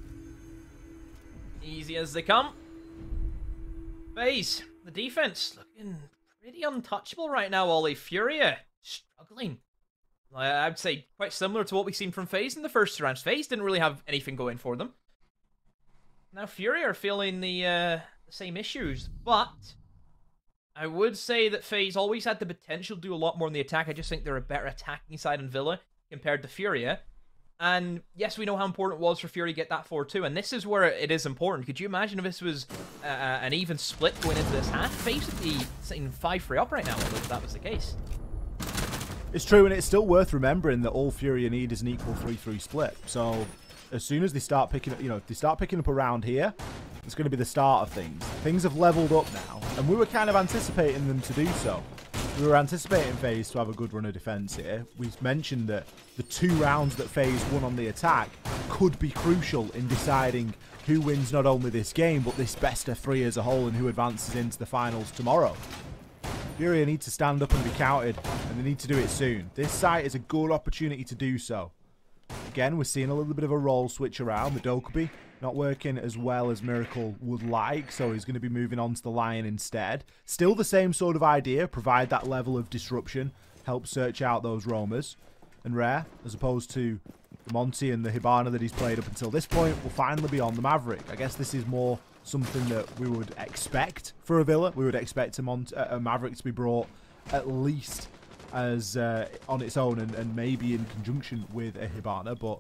Easy as they come. Base, the defense looking pretty untouchable right now, Ollie. Furia struggling. I- I'd say quite similar to what we've seen from FaZe in the first rounds. FaZe didn't really have anything going for them. Now Furia are feeling the, uh, the same issues, but I would say that FaZe always had the potential to do a lot more in the attack. I just think they're a better attacking side in Villa compared to Furia. And yes, we know how important it was for Fury to get that 4-2, and this is where it is important. Could you imagine if this was uh, an even split going into this half? Basically, sitting 5-3 up right now, if that was the case. It's true, and it's still worth remembering that all Fury need is an equal 3-3 split. So as soon as they start picking up, you know, if they start picking up around here, it's going to be the start of things. Things have leveled up now, and we were kind of anticipating them to do so. We were anticipating FaZe to have a good run of defense here. We've mentioned that the two rounds that FaZe won on the attack could be crucial in deciding who wins not only this game, but this best of three as a whole and who advances into the finals tomorrow. Furia need to stand up and be counted, and they need to do it soon. This site is a good opportunity to do so. Again, we're seeing a little bit of a role switch around. The Dokkaebi not working as well as Miracle would like, so he's going to be moving on to the Lion instead. Still the same sort of idea, provide that level of disruption, help search out those roamers. And Rare, as opposed to the Monty and the Hibana that he's played up until this point, will finally be on the Maverick. I guess this is more something that we would expect for a Villa. We would expect a, a Maverick to be brought at least as uh, on its own and, and maybe in conjunction with a Hibana, but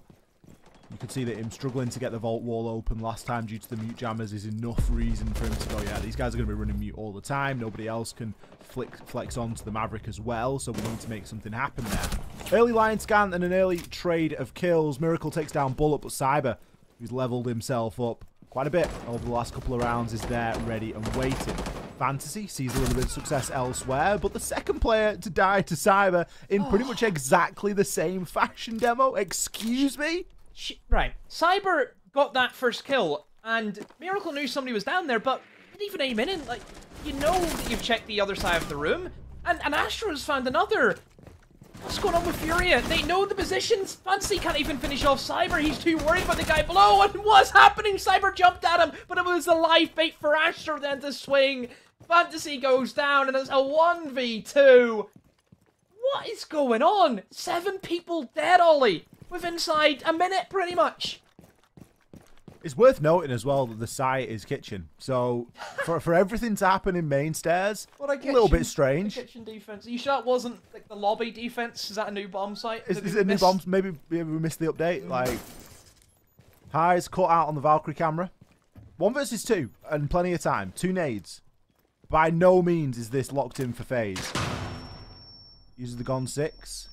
you can see that him struggling to get the vault wall open last time due to the mute jammers is enough reason for him to go, yeah, these guys are going to be running mute all the time. Nobody else can flick, flex onto the Maverick as well, so we need to make something happen there. Early Lion scan and an early trade of kills. Miracle takes down Bullet, but Cyber, who's leveled himself up quite a bit over the last couple of rounds, is there ready and waiting. Fantasy sees a little bit of success elsewhere, but the second player to die to Cyber in pretty oh. much exactly the same fashion demo. Excuse me? Sh right. Cyber got that first kill, and Miracle knew somebody was down there, but didn't even aim in. And, like, you know that you've checked the other side of the room, and, and Astro's found another. What's going on with Furia? They know the positions. Fancy can't even finish off Cyber. He's too worried about the guy below. And what's happening? Cyber jumped at him, but it was a live bait for Astro then to swing. Fantasy goes down, and it's a 1v2. What is going on? Seven people dead, Ollie. With inside a minute, pretty much. It's worth noting as well that the site is kitchen. So for for everything to happen in main stairs, What a a little bit strange. Kitchen defense. Are you sure that wasn't like the lobby defense? Is that a new bomb site? Is, is it a new bombs? Maybe, maybe we missed the update. Like, highs caught out on the Valkyrie camera. One versus two, and plenty of time. Two nades. By no means is this locked in for FaZe. Uses the Gonne-6.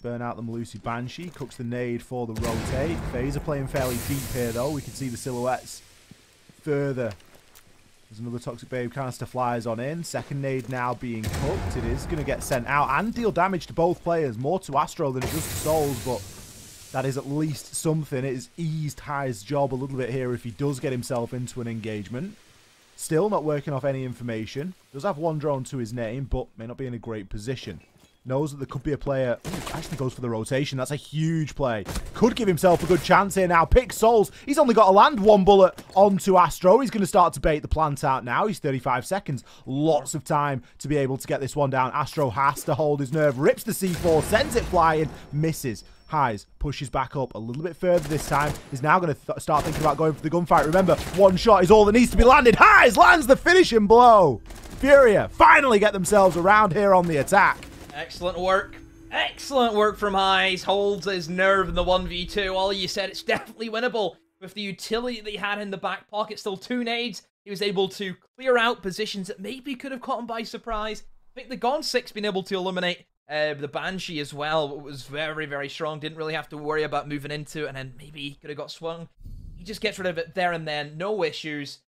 Burn out the Melusi Banshee. Cooks the nade for the rotate. FaZe are playing fairly deep here, though. We can see the silhouettes further There's another Toxic Babe canister flies on in. Second nade now being cooked. It is going to get sent out and deal damage to both players. More to Astro than it does to Souls, but that is at least something. It has eased High's job a little bit here if he does get himself into an engagement. Still not working off any information. Does have one drone to his name, but may not be in a great position knows that there could be a player. Ooh, actually goes for the rotation. That's a huge play. Could give himself a good chance here now. Pick Souls. He's only got to land one bullet onto Astro. He's going to start to bait the plant out now. He's 35 seconds. Lots of time to be able to get this one down. Astro has to hold his nerve. Rips the C4. Sends it flying. Misses. Highs pushes back up a little bit further this time. He's now going to th start thinking about going for the gunfight. Remember, one shot is all that needs to be landed. Highs lands the finishing blow. Furia finally get themselves around here on the attack. Excellent work. Excellent work from Highs. Holds his nerve in the 1v2. All you said, it's definitely winnable. With the utility that he had in the back pocket, still two nades, he was able to clear out positions that maybe could have caught him by surprise. I think the Gonne-6 being able to eliminate uh, the Banshee as well was very, very strong. Didn't really have to worry about moving into it, and then maybe he could have got swung. He just gets rid of it there and then. No issues.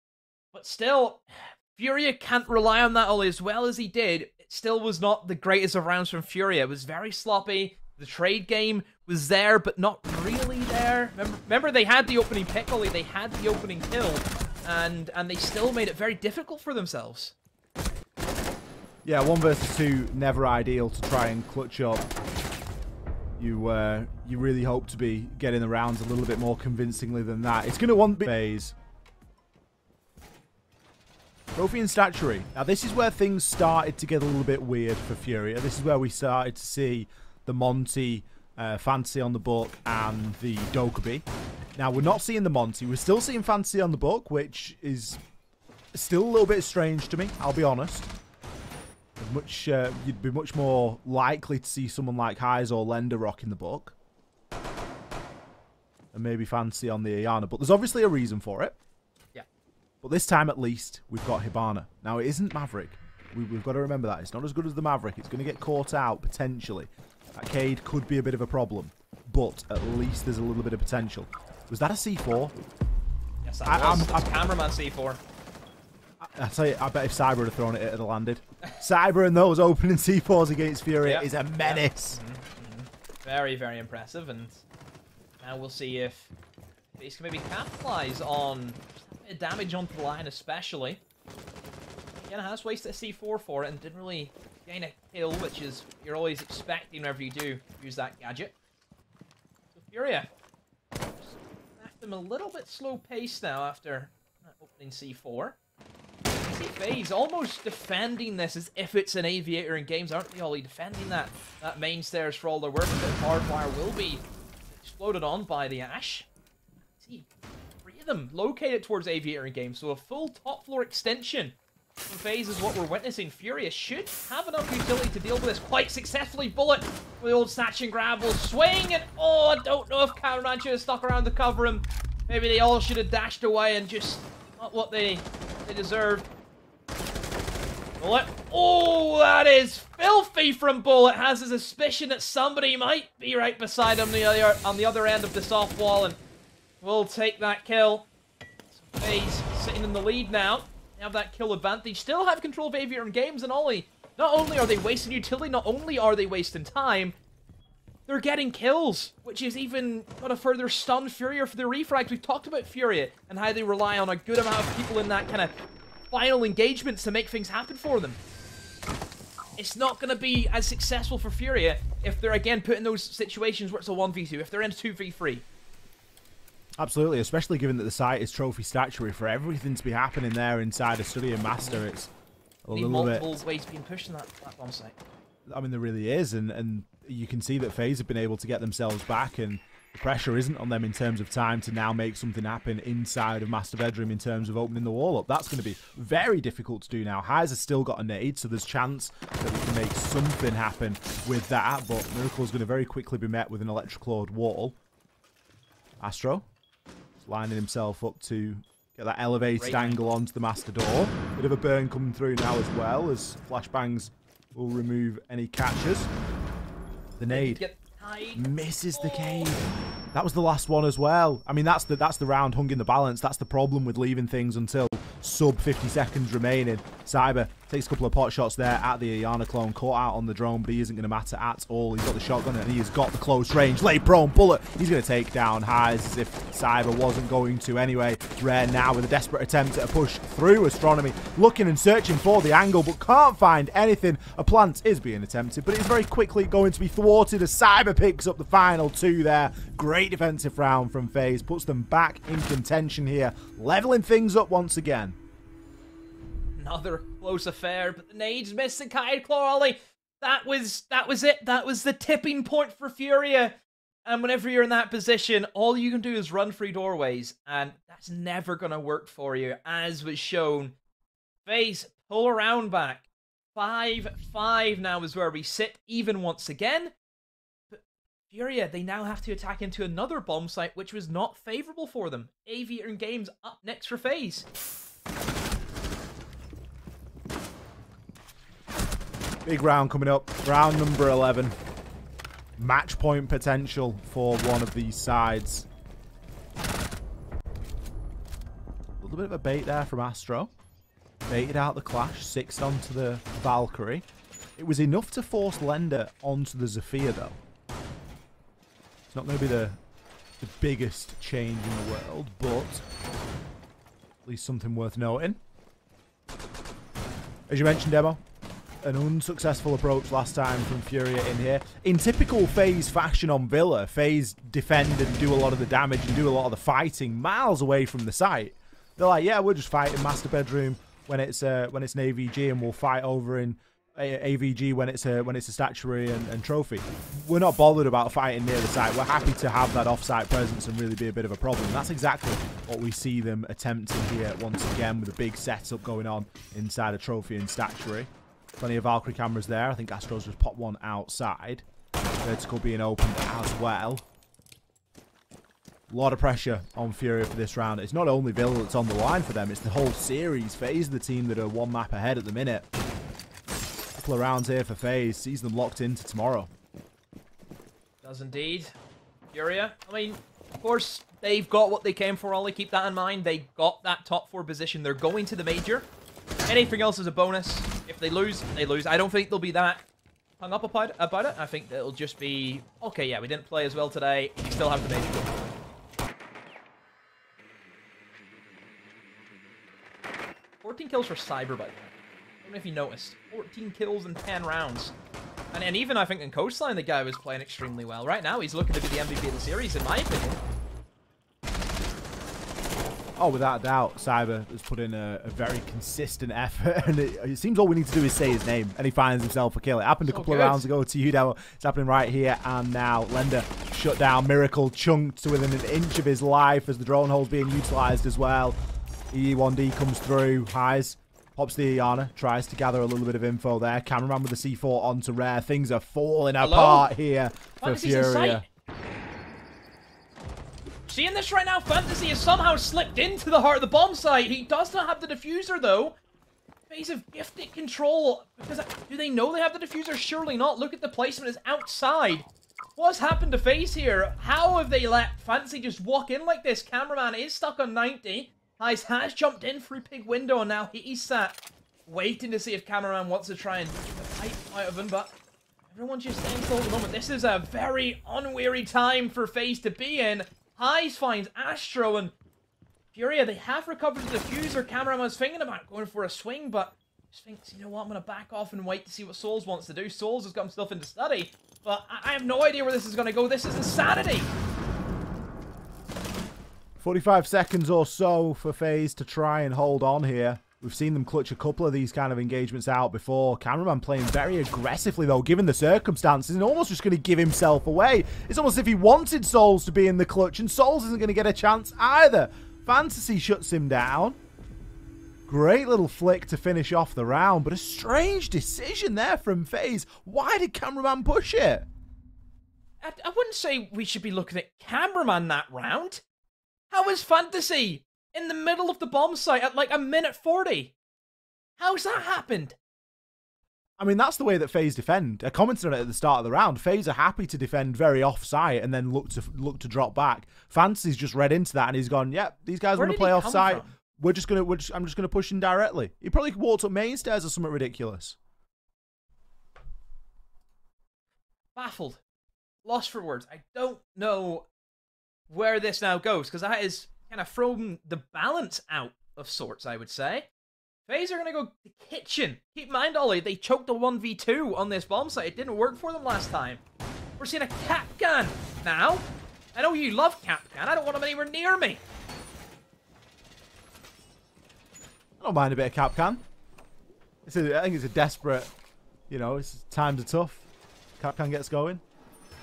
But still, Furia can't rely on that all as well as he did still was not the greatest of rounds from Furia. It was very sloppy. The trade game was there, but not really there. Remember, remember they had the opening pick, they had the opening kill, and and they still made it very difficult for themselves. Yeah, one versus two, never ideal to try and clutch up. You uh, you really hope to be getting the rounds a little bit more convincingly than that. It's going to want FaZe. Trophy and Statuary. Now, this is where things started to get a little bit weird for Furia. This is where we started to see the Monty uh, Fantasy on the Buck and the Dokkaebi. Now, we're not seeing the Monty. We're still seeing Fantasy on the Buck, which is still a little bit strange to me, I'll be honest. Much, uh, you'd be much more likely to see someone like Highs or Lenda Rock in the Buck. And maybe Fancy on the Iana. But there's obviously a reason for it. But this time, at least, we've got Hibana. Now, it isn't Maverick. We, have got to remember that. It's not as good as the Maverick. It's going to get caught out, potentially. That Kaid could be a bit of a problem. But at least there's a little bit of potential. Was that a C4? Yes, that I, was. I'm, I'm, cameraman C4. I, I tell you, I bet if Cyber had thrown it, it had landed. Cyber and those opening C4s against Fury yep. is a menace. Yep. Mm -hmm. Very, very impressive. And now we'll see if FaZe can maybe capitalize on damage onto the line, especially. Again, has wasted a C4 for it and didn't really gain a kill, which is you're always expecting whenever you do use that gadget. So Furia, back them a little bit slow pace now after opening C4. See FaZe almost defending this as if it's an aviator in games, aren't they, Ollie? Defending that that main stairs for all their work, but Hardwire will be exploded on by the Ash. Them located towards Aviator in game, so a full top floor extension FaZe is what we're witnessing. Furious should have enough utility to deal with this quite successfully. Bullet with the old snatch and grab will swing, and oh, I don't know if Cameraman should have stuck around to cover him. Maybe they all should have dashed away and just not what they, they deserved. Bullet. Oh, that is filthy from Bullet. Has a suspicion that somebody might be right beside him on the other, on the other end of the soft wall, and will take that kill. So FaZe sitting in the lead now. They have that kill advantage. Still have control of Aviator in games, and Ollie, not only are they wasting utility, not only are they wasting time, they're getting kills, which is even got a further stun Furia for the refrags. We've talked about Furia and how they rely on a good amount of people in that kind of final engagements to make things happen for them. It's not going to be as successful for Furia if they're, again, put in those situations where it's a 1v2, if they're in a 2v3. Absolutely, especially given that the site is trophy statuary for everything to be happening there inside a study and master. It's a little multiple bit... ways being pushed in that, that bomb site. I mean, there really is, and and you can see that FaZe have been able to get themselves back, and the pressure isn't on them in terms of time to now make something happen inside of Master Bedroom in terms of opening the wall up. That's going to be very difficult to do now. Highs has still got a nade, so there's chance that we can make something happen with that, but Miracle is going to very quickly be met with an electroclawed wall. Astro lining himself up to get that elevated Great angle onto the master door. Bit of a burn coming through now as well as flashbangs will remove any catches. The nade misses the oh. Kaid. That was the last one as well. I mean, that's the that's the round hung in the balance. That's the problem with leaving things until sub 50 seconds remaining. Cyber takes a couple of pot shots there at the Iana clone, caught out on the drone, but he isn't going to matter at all. He's got the shotgun and he has got the close range. Lay prone, bullet. He's going to take down Highs as if Cyber wasn't going to anyway. Rare now with a desperate attempt at a push through Astronomy, looking and searching for the angle, but can't find anything. A plant is being attempted, but it's very quickly going to be thwarted as Cyber picks up the final two there. Great defensive round from FaZe, puts them back in contention here, leveling things up once again. Another close affair, but the nades missed the Kaid Claw Ollie. That was that was it. That was the tipping point for Furia. And whenever you're in that position, all you can do is run through doorways, and that's never gonna work for you, as was shown. FaZe pull around back. Five five now is where we sit, even once again. But Furia, they now have to attack into another bomb site, which was not favorable for them. Aviator and Games up next for FaZe. Big round coming up. Round number 11. Match point potential for one of these sides. A little bit of a bait there from Astro. Baited out the clash, sixth onto the Valkyrie. It was enough to force Lenda onto the Zephyr, though. It's not going to be the, the biggest change in the world, but at least something worth noting. As you mentioned, Demo, an unsuccessful approach last time from Furia in here. In typical FaZe fashion on Villa, FaZe defend and do a lot of the damage and do a lot of the fighting miles away from the site. They're like, yeah, we're just fighting master bedroom when it's uh, when it's an AVG, and we'll fight over in AVG when it's a when it's a statuary and, and, trophy. We're not bothered about fighting near the site. We're happy to have that off-site presence and really be a bit of a problem. That's exactly what we see them attempting here once again with a big setup going on inside a trophy and statuary. Plenty of Valkyrie cameras there. I think Astro's just popped one outside. Vertical being opened as well. A lot of pressure on Fury for this round. It's not only Villa that's on the line for them, it's the whole series. FaZe the team that are one map ahead at the minute. A couple of rounds here for FaZe. Sees them locked into tomorrow. Does indeed. Furia, I mean, of course, they've got what they came for, Ollie. Keep that in mind. They got that top four position. They're going to the major. Anything else is a bonus. If they lose, they lose. I don't think they'll be that hung up about it. I think it'll just be, okay, yeah, we didn't play as well today. We still have the major goal. 14 kills for Cyber, by the way. I don't know if you noticed. 14 kills in 10 rounds. And, and even, I think, in Coastline, the guy was playing extremely well. Right now, he's looking to be the MVP of the series, in my opinion. Oh, without a doubt, Cyber has put in a, a very consistent effort, and it, it, seems all we need to do is say his name, and he finds himself a kill. It happened a couple of rounds ago to you, Demo. It's happening right here and now. Lenda shut down, Miracle chunked to within an inch of his life as the drone hole's being utilised as well. E1D comes through, highs, pops the Iana, tries to gather a little bit of info there. Cameraman with the C4 onto Rare. Things are falling Hello? apart here for Furia. Seeing this right now, Fantasy has somehow slipped into the heart of the bomb site. He does not have the diffuser, though. FaZe of gifted control. Because do they know they have the diffuser? Surely not. Look at the placement. It's outside. What's happened to FaZe here? How have they let Fantasy just walk in like this? Cameraman is stuck on 90. Heis has jumped in through Pig window, and now he's sat waiting to see if Cameraman wants to try and get the fight out of him, but everyone's just staying still at the moment. This is a very unweary time for FaZe to be in. Heis finds Astro and Furia. They have recovered the diffuser. Cameraman's thinking about going for a swing, but just thinks, you know what, I'm going to back off and wait to see what Souls wants to do. Souls has got himself into study, but I, I have no idea where this is going to go. This is insanity. 45 seconds or so for FaZe to try and hold on here. We've seen them clutch a couple of these kind of engagements out before. Cameraman playing very aggressively, though, given the circumstances, and almost just going to give himself away. It's almost as if he wanted Souls to be in the clutch, and Souls isn't going to get a chance either. Fantasy shuts him down. Great little flick to finish off the round, but a strange decision there from FaZe. Why did Cameraman push it? I, I wouldn't say we should be looking at Cameraman that round. How is Fantasy in the middle of the bomb site at like a minute 40. How's that happened? I mean, that's the way that FaZe defend. I commented on it at the start of the round. FaZe are happy to defend very off-site and then look to look to drop back. Fantasy's just read into that and he's gone, yep, these guys want to play off-site. we're just gonna, we're just, I'm just gonna push in directly. He probably walked up main stairs or something ridiculous. Baffled, lost for words. I don't know where this now goes because that is kind of thrown the balance out of sorts. I would say. FaZe are going to go to kitchen. Keep in mind, Ollie, they choked a 1v2 on this bomb site. It didn't work for them last time. We're seeing a Kapkan now. I know you love Kapkan. I don't want him anywhere near me. I don't mind a bit of Kapkan. It's a, I think it's a desperate, you know, it's times are tough. Kapkan gets going.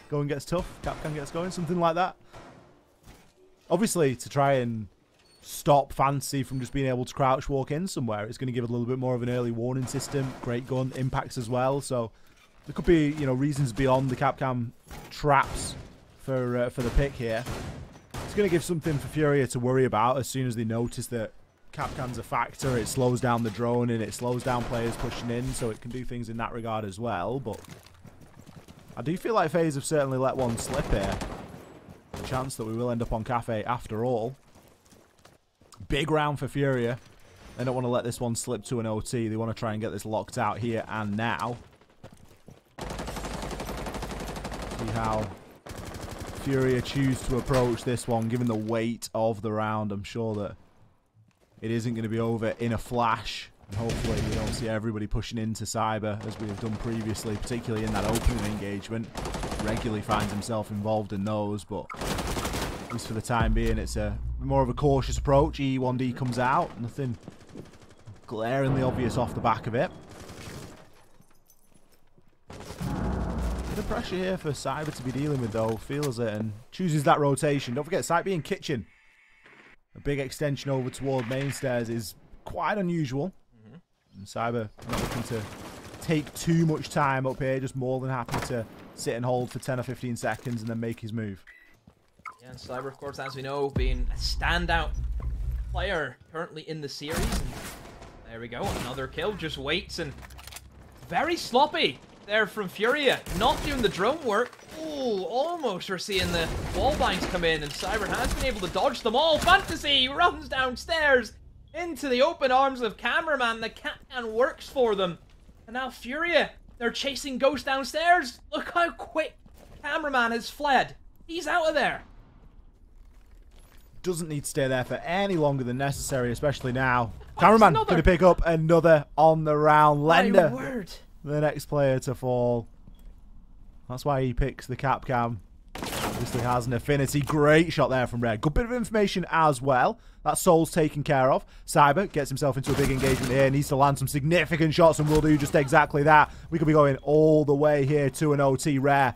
Going gets tough. Kapkan gets going. Something like that. Obviously, to try and stop Fantasy from just being able to crouch walk in somewhere, it's going to give a little bit more of an early warning system. Great gun impacts as well. So there could be, you know, reasons beyond the Kapkan traps for uh, for the pick here. It's going to give something for Furia to worry about as soon as they notice that Kapkan's a factor. It slows down the drone and it slows down players pushing in, so it can do things in that regard as well. But I do feel like FaZe have certainly let one slip here. Chance that we will end up on Cafe after all. Big round for Furia. They don't want to let this one slip to an OT. They want to try and get this locked out here and now. See how Furia choose to approach this one, given the weight of the round. I'm sure that it isn't going to be over in a flash. And hopefully we don't see everybody pushing into Cyber as we have done previously, particularly in that opening engagement. Regularly finds himself involved in those, but at least for the time being, it's a more of a cautious approach. E1D comes out, nothing glaringly obvious off the back of it. Bit of pressure here for Cyber to be dealing with though, feels it, and chooses that rotation. Don't forget, Cyber being kitchen. A big extension over toward main stairs is quite unusual. Mm -hmm. And Cyber not looking to take too much time up here, just more than happy to sit and hold for 10 or 15 seconds and then make his move. Yeah, Cyber, of course, as we know, being a standout player currently in the series. And there we go, another kill, just waits and very sloppy there from Furia. Not doing the drone work. Ooh, almost we're seeing the wall wallbangs come in, and Cyber has been able to dodge them all. Fantasy runs downstairs into the open arms of Cameraman. The Kapkan works for them. And now Furia, they're chasing Ghost downstairs. Look how quick Cameraman has fled. He's out of there. Doesn't need to stay there for any longer than necessary, especially now. Oh, Cameraman going to pick up another on the round. Lenda. My word the next player to fall. That's why he picks the Kapkan. Obviously has an affinity. Great shot there from Red. Good bit of information as well. That Soul's taken care of. Cyber gets himself into a big engagement here. Needs to land some significant shots and will do just exactly that. We could be going all the way here to an OT rare.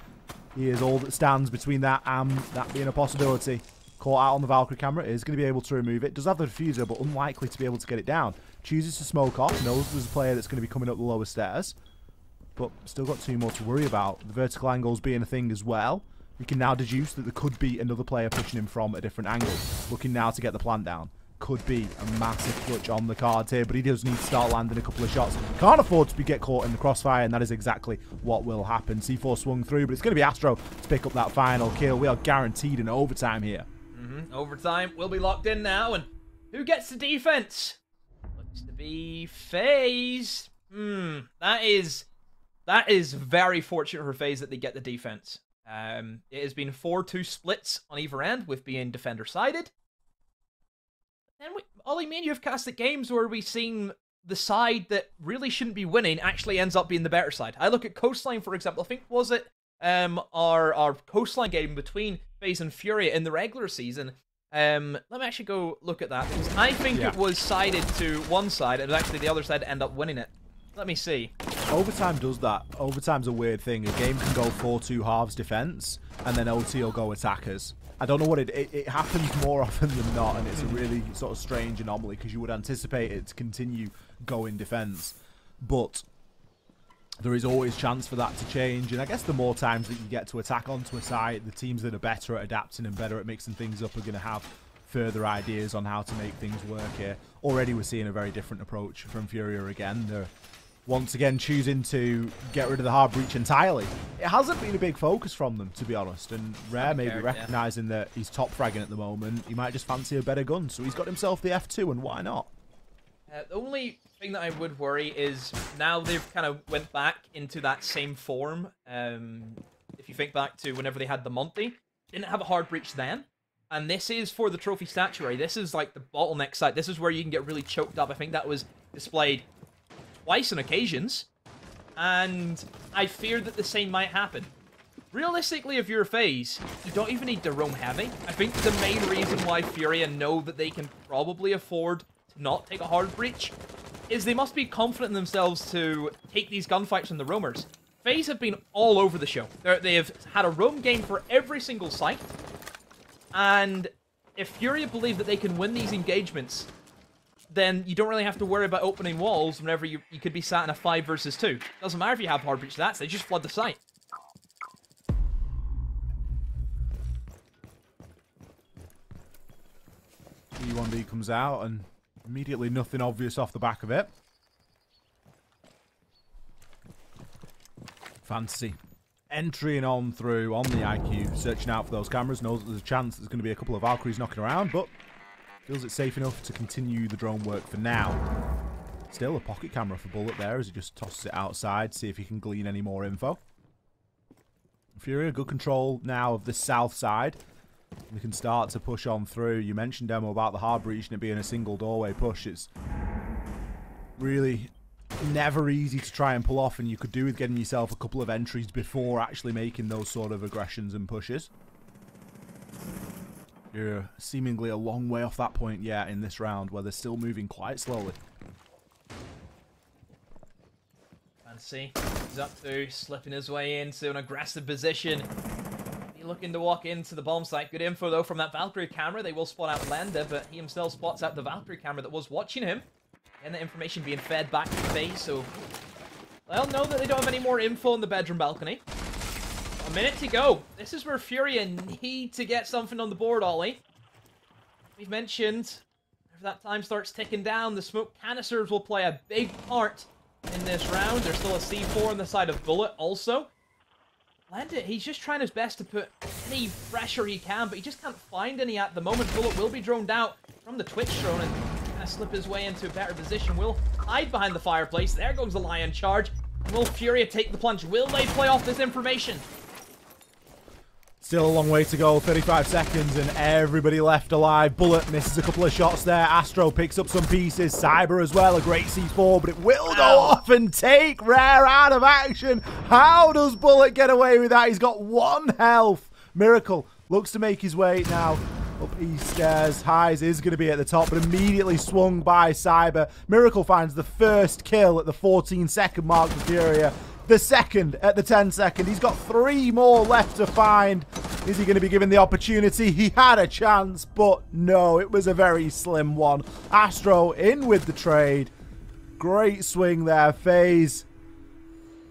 He is all that stands between that and that being a possibility. Caught out on the Valkyrie camera. Is going to be able to remove it. Does have the diffuser, but unlikely to be able to get it down. Chooses to smoke off. Knows there's a player that's going to be coming up the lower stairs but still got two more to worry about. The vertical angles being a thing as well. We can now deduce that there could be another player pushing him from a different angle. Looking now to get the plant down. Could be a massive clutch on the cards here, but he does need to start landing a couple of shots. Can't afford to be get caught in the crossfire, and that is exactly what will happen. C4 swung through, but it's going to be Astro to pick up that final kill. We are guaranteed an overtime here. Mm -hmm. Overtime will be locked in now, and who gets the defense? Looks to be FaZe. Hmm, that is that is very fortunate for FaZe that they get the defense. Um, it has been 4-2 splits on either end, with being defender-sided. Then, we, Ollie, me and you have cast at games where we've seen the side that really shouldn't be winning actually ends up being the better side. I look at Coastline, for example. I think, was it um, our, our Coastline game between FaZe and Fury in the regular season? Um, let me actually go look at that, because I think yeah. it was sided to one side, and actually the other side end up winning it. Let me see. Overtime does that. Overtime's a weird thing. A game can go 4-2 halves defense, and then OT will go attackers. I don't know what it, it, it happens more often than not, and it's a really sort of strange anomaly because you would anticipate it to continue going defense, but there is always chance for that to change. And I guess the more times that you get to attack onto a site, the teams that are better at adapting and better at mixing things up are going to have further ideas on how to make things work here. Already we're seeing a very different approach from Furia again. They're once again choosing to get rid of the hard breach entirely. It hasn't been a big focus from them, to be honest, and Rare maybe cared, yeah. recognising that he's top fragging at the moment, he might just fancy a better gun, so he's got himself the F2, and why not? Uh, the only thing that I would worry is now they've kind of went back into that same form. Um, if you think back to whenever they had the Monty, didn't have a hard breach then. And this is for the trophy statuary. This is like the bottleneck site. This is where you can get really choked up. I think that was displayed twice on occasions. And I fear that the same might happen. Realistically, if you're a FaZe, you don't even need to roam heavy. I think the main reason why Furia know that they can probably afford to not take a hard breach is they must be confident in themselves to take these gunfights from the roamers. FaZe have been all over the show. They're, they have had a roam game for every single site. And if Furia believe that they can win these engagements, then you don't really have to worry about opening walls whenever you, you could be sat in a 5 versus 2. Doesn't matter if you have hard breach stats, they just flood the site. E1D comes out, and immediately nothing obvious off the back of it. Fancy. Entering on through on the IQ, searching out for those cameras, knows that there's a chance there's going to be a couple of Valkyries knocking around, but feels it's safe enough to continue the drone work for now. Still a pocket camera for Bullet there as he just tosses it outside, see if he can glean any more info. Fury, good control now of the south side. We can start to push on through. You mentioned, Demo, about the hard breach and it being a single doorway push. It's really never easy to try and pull off, and you could do with getting yourself a couple of entries before actually making those sort of aggressions and pushes. You're seemingly a long way off that point yet in this round, where they're still moving quite slowly. Fancy. He's up to slipping his way into an aggressive position. He looking to walk into the bomb site. Good info though from that Valkyrie camera. They will spot out Lenda, but he himself spots out the Valkyrie camera that was watching him. And the information being fed back to the base, so they'll know that they don't have any more info on the bedroom balcony. A minute to go. This is where Furia need to get something on the board, Ollie. We've mentioned if that time starts ticking down, the smoke canisters will play a big part in this round. There's still a C4 on the side of Bullet also. Lenda, he's just trying his best to put any pressure he can, but he just can't find any at the moment. Bullet will be droned out from the Twitch drone and kind of slip his way into a better position. Will hide behind the fireplace. There goes the Lion charge. Will Furia take the plunge? Will they play off this information? Still a long way to go, 35 seconds, and everybody left alive. Bullet misses a couple of shots there. Astro picks up some pieces. Cyber as well, a great C4, but it will go off and take Rare out of action. How does Bullet get away with that? He's got one health. Miracle looks to make his way now up east stairs. Highs is going to be at the top, but immediately swung by Cyber. Miracle finds the first kill at the 14 second mark for Furia the second at the 10 second. He's got three more left to find. Is he going to be given the opportunity? He had a chance, but no, it was a very slim one. Astro in with the trade. Great swing there, FaZe.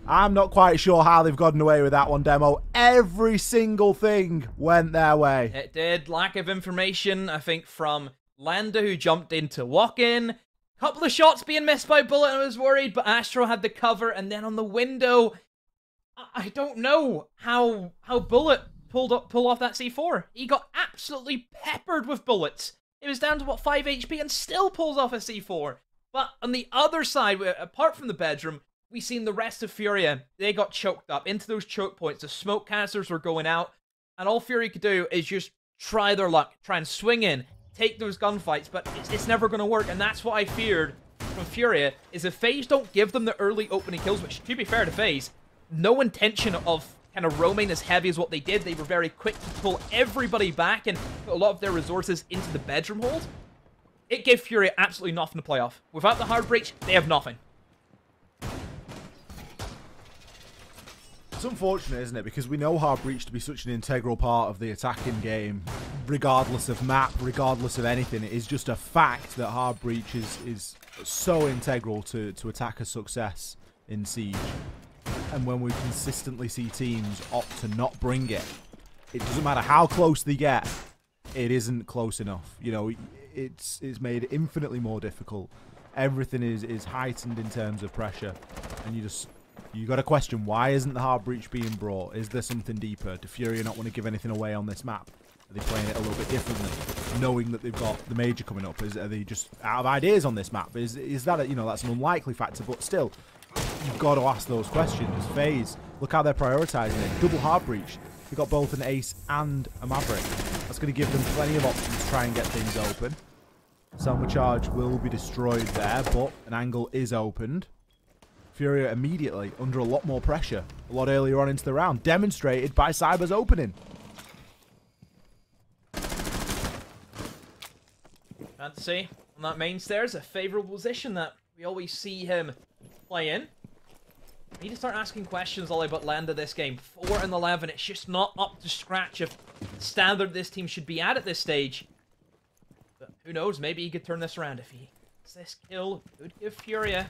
I'm not quite sure how they've gotten away with that one, Demo. Every single thing went their way. It did. Lack of information, I think, from Lenda, who jumped in to walk in. Couple of shots being missed by Bullet, and I was worried, but Astro had the cover, and then on the window, I don't know how how Bullet pulled up pull off that C4. He got absolutely peppered with bullets. It was down to what 5 HP and still pulls off a C4. But on the other side, apart from the bedroom, we seen the rest of Furia. They got choked up into those choke points. The smoke canisters were going out, and all Fury could do is just try their luck, try and swing in, take those gunfights, but it's, it's never going to work, and that's what I feared from Furia, is if FaZe don't give them the early opening kills, which, to be fair to FaZe, no intention of kind of roaming as heavy as what they did. They were very quick to pull everybody back and put a lot of their resources into the bedroom hold. It gave Furia absolutely nothing to play off. Without the hard breach, they have nothing. It's unfortunate, isn't it? Because we know Hard Breach to be such an integral part of the attacking game, regardless of map, regardless of anything. It is just a fact that Hard Breach is, is so integral to, to attacker success in Siege. And when we consistently see teams opt to not bring it, it doesn't matter how close they get, it isn't close enough. You know, it's it's made infinitely more difficult everything is is heightened in terms of pressure, and you just you got to question why isn't the hard breach being brought? Is there something deeper? Do Fury not want to give anything away on this map? Are they playing it a little bit differently, knowing that they've got the major coming up? Is are they just out of ideas on this map? Is is that a, you know that's an unlikely factor, but still, you've got to ask those questions. FaZe, look how they're prioritising it. Double hard breach. They've got both an ace and a maverick. That's going to give them plenty of options to try and get things open. Selma charge will be destroyed there, but an angle is opened. Furia immediately under a lot more pressure a lot earlier on into the round, demonstrated by Cyber's opening. Fantasy on that main stairs, a favourable position that we always see him play in. We need to start asking questions all about Lenda this game. 4 and 11, it's just not up to scratch of standard this team should be at at this stage. But who knows, maybe he could turn this around if he gets this kill. Could give Furia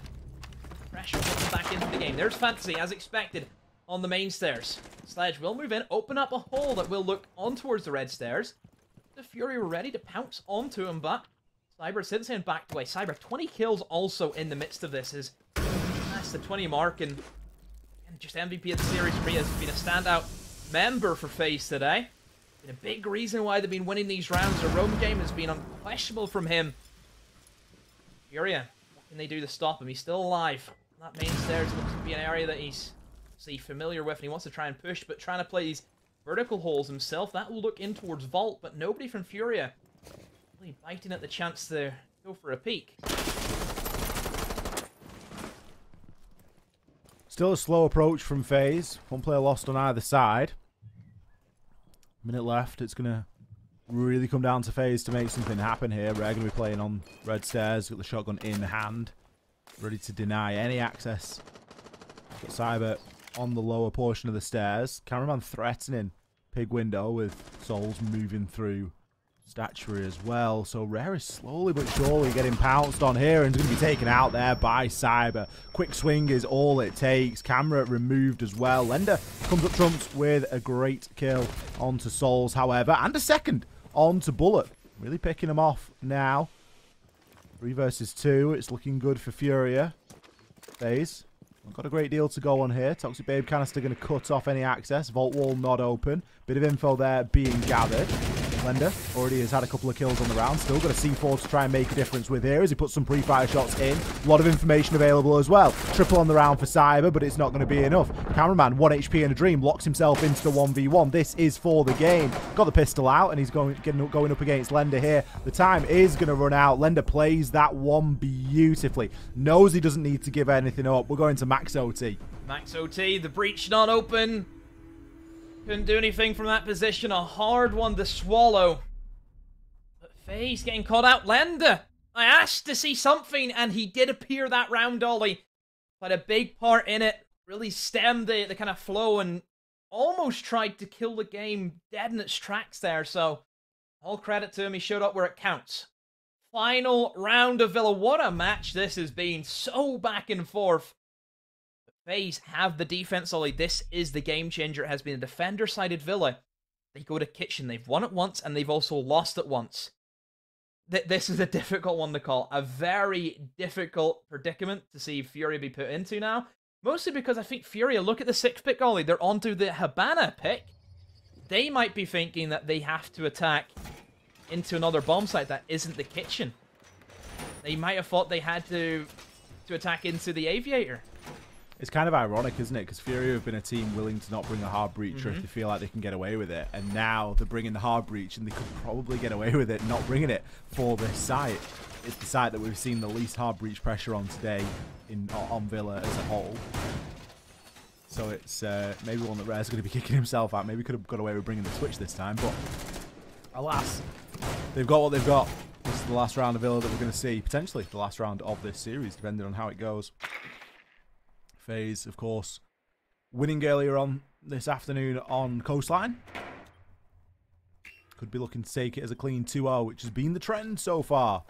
pressure back into the game. There's Fantasy, as expected, on the main stairs. Sledge will move in, open up a hole that will look on towards the red stairs. The Fury were ready to pounce onto him, but Cyber since then backed away. Cyber, 20 kills also in the midst of this is that's the 20 mark and, and just MVP of the series for me has been a standout member for FaZe today. Been a big reason why they've been winning these rounds. The roam game has been unquestionable from him. Furia, what can they do to stop him? He's still alive. That main stairs looks to be an area that he's see familiar with and he wants to try and push, but trying to play these vertical holes himself, that will look in towards Vault, but nobody from Furia Really biting at the chance to go for a peek. Still a slow approach from FaZe. One player lost on either side. Minute left. It's going to really come down to FaZe to make something happen here. We're going to be playing on red stairs. Got the shotgun in hand. Ready to deny any access. Got Cyber on the lower portion of the stairs. Cameraman threatening Pig window with Souls moving through statuary as well. So Rare is slowly but surely getting pounced on here and going to be taken out there by Cyber. Quick swing is all it takes. Camera removed as well. Lenda comes up trumps with a great kill onto Souls, however, and a second onto Bullet. Really picking him off now. Three versus two. It's looking good for Furia. FaZe. Got a great deal to go on here. Toxic Babe canister going to cut off any access. Vault wall not open. Bit of info there being gathered. Lenda already has had a couple of kills on the round. Still got a C4 to try and make a difference with here as he puts some pre-fire shots in. A lot of information available as well. Triple on the round for Cyber, but it's not going to be enough. Cameraman, 1 HP in a dream, locks himself into the 1v1. This is for the game. Got the pistol out, and he's going, getting, going up against Lenda here. The time is going to run out. Lenda plays that one beautifully. Knows he doesn't need to give anything up. We're going to max OT. Max OT, the breach not open. Couldn't do anything from that position. A hard one to swallow. But FaZe getting caught out. Lenda! I asked to see something, and he did appear that round, Ollie. Played a big part in it. Really stemmed the, the kind of flow and almost tried to kill the game dead in its tracks there. So, all credit to him. He showed up where it counts. Final round of Villa. What a match this has been. So back and forth. FaZe have the defense, Ollie. This is the game changer. It has been a defender-sided Villa. They go to Kitchen. They've won it once, and they've also lost it once. Th this is a difficult one to call. A very difficult predicament to see Fury be put into now. Mostly because I think Fury, look at the sixth pick, Ollie. They're onto the Hibana pick. They might be thinking that they have to attack into another bomb site that isn't the kitchen. They might have thought they had to to attack into the aviator. It's kind of ironic, isn't it? Because Fury have been a team willing to not bring a hard breacher mm -hmm. if mm-hmm. they feel like they can get away with it, and now they're bringing the hard breach, and they could probably get away with it not bringing it for this site. It's the site that we've seen the least hard breach pressure on today in on Villa as a whole. So it's uh, maybe one that Rare's going to be kicking himself out. Maybe could have got away with bringing the switch this time, but alas, they've got what they've got. This is the last round of Villa that we're going to see. Potentially the last round of this series, depending on how it goes. FaZe, of course, winning earlier on this afternoon on Coastline. Could be looking to take it as a clean 2-0, which has been the trend so far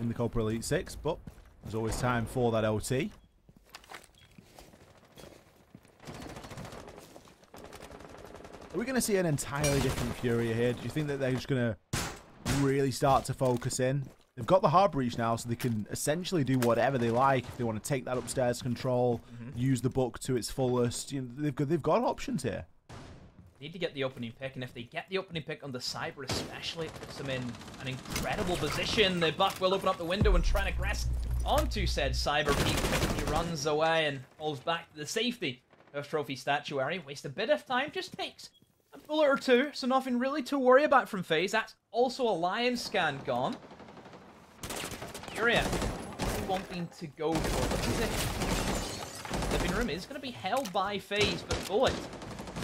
in the Copa Elite 6, but there's always time for that OT. Are we going to see an entirely different Fury here? Do you think that they're just going to really start to focus in? They've got the hard breach now, so they can essentially do whatever they like. If they want to take that upstairs control, Mm-hmm. use the book to its fullest, you know, they've got they've got options here. Need to get the opening pick, and if they get the opening pick on the Cyber especially, it puts them in an incredible position. The Buck will open up the window and try and aggress onto said Cyber. He runs away and falls back to the safety of Trophy Statuary. Waste a bit of time, just takes a bullet or two, so nothing really to worry about from FaZe. That's also a Lion scan gone. Furia wanting to go for it. Living room is going to be held by FaZe, but Bullet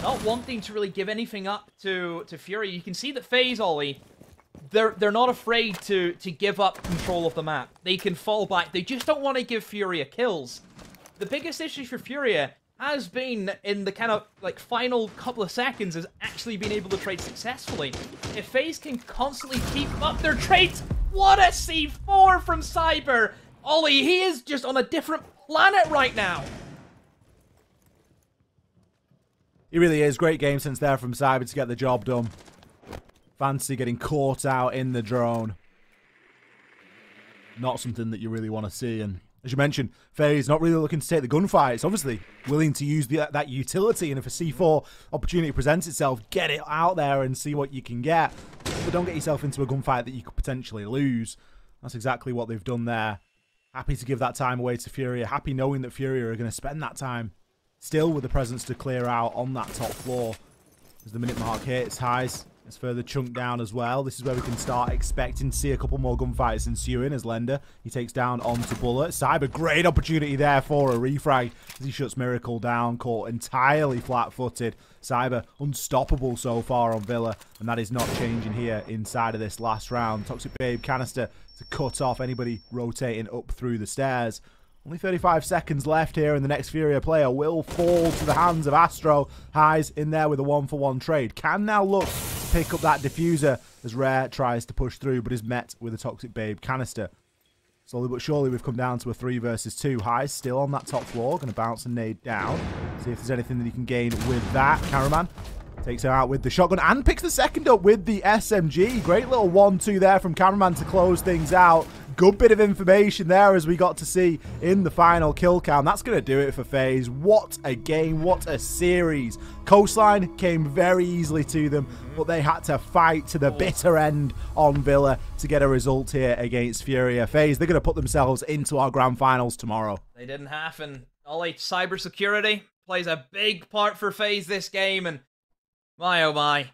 not wanting to really give anything up to to Fury. You can see that FaZe Ollie, they're they're not afraid to to give up control of the map. They can fall back. They just don't want to give Furia kills. The biggest issue for Furia has been in the kind of like final couple of seconds has actually been able to trade successfully. If FaZe can constantly keep up their trades, what a C4 from Cyber! Ollie, he is just on a different planet right now. He really is. Great game since there from Cyber to get the job done. Fancy getting caught out in the drone. Not something that you really want to see. And as you mentioned, FaZe not really looking to take the gunfight. It's obviously willing to use the, that utility. And if a C4 opportunity presents itself, get it out there and see what you can get. But don't get yourself into a gunfight that you could potentially lose. That's exactly what they've done there. Happy to give that time away to Furia. Happy knowing that Furia are going to spend that time still with the presence to clear out on that top floor. As the minute mark hits, Highs is further chunked down as well. This is where we can start expecting to see a couple more gunfights ensuing as Lenda, he takes down onto Bullet. Cyber, great opportunity there for a refrag as he shuts Miracle down, caught entirely flat-footed. Cyber unstoppable so far on Villa, and that is not changing here inside of this last round. Toxic Babe canister to cut off anybody rotating up through the stairs. Only 35 seconds left here, and the next Furia player will fall to the hands of Astro. Highs in there with a one-for-one trade. Can now look pick up that defuser as Rare tries to push through, but is met with a Toxic Babe canister. Slowly but surely, we've come down to a 3 versus 2. Highs still on that top floor. Going to bounce a nade down. See if there's anything that he can gain with that. Cameraman takes her out with the shotgun and picks the second up with the SMG. Great little 1-2 there from Cameraman to close things out. Good bit of information there as we got to see in the final kill count. That's going to do it for FaZe. What a game. What a series. Coastline came very easily to them, but they had to fight to the oh. bitter end on Villa to get a result here against Furia. FaZe, they're going to put themselves into our grand finals tomorrow. They didn't have, happen. Ollie, cybersecurity plays a big part for FaZe this game, and my oh my,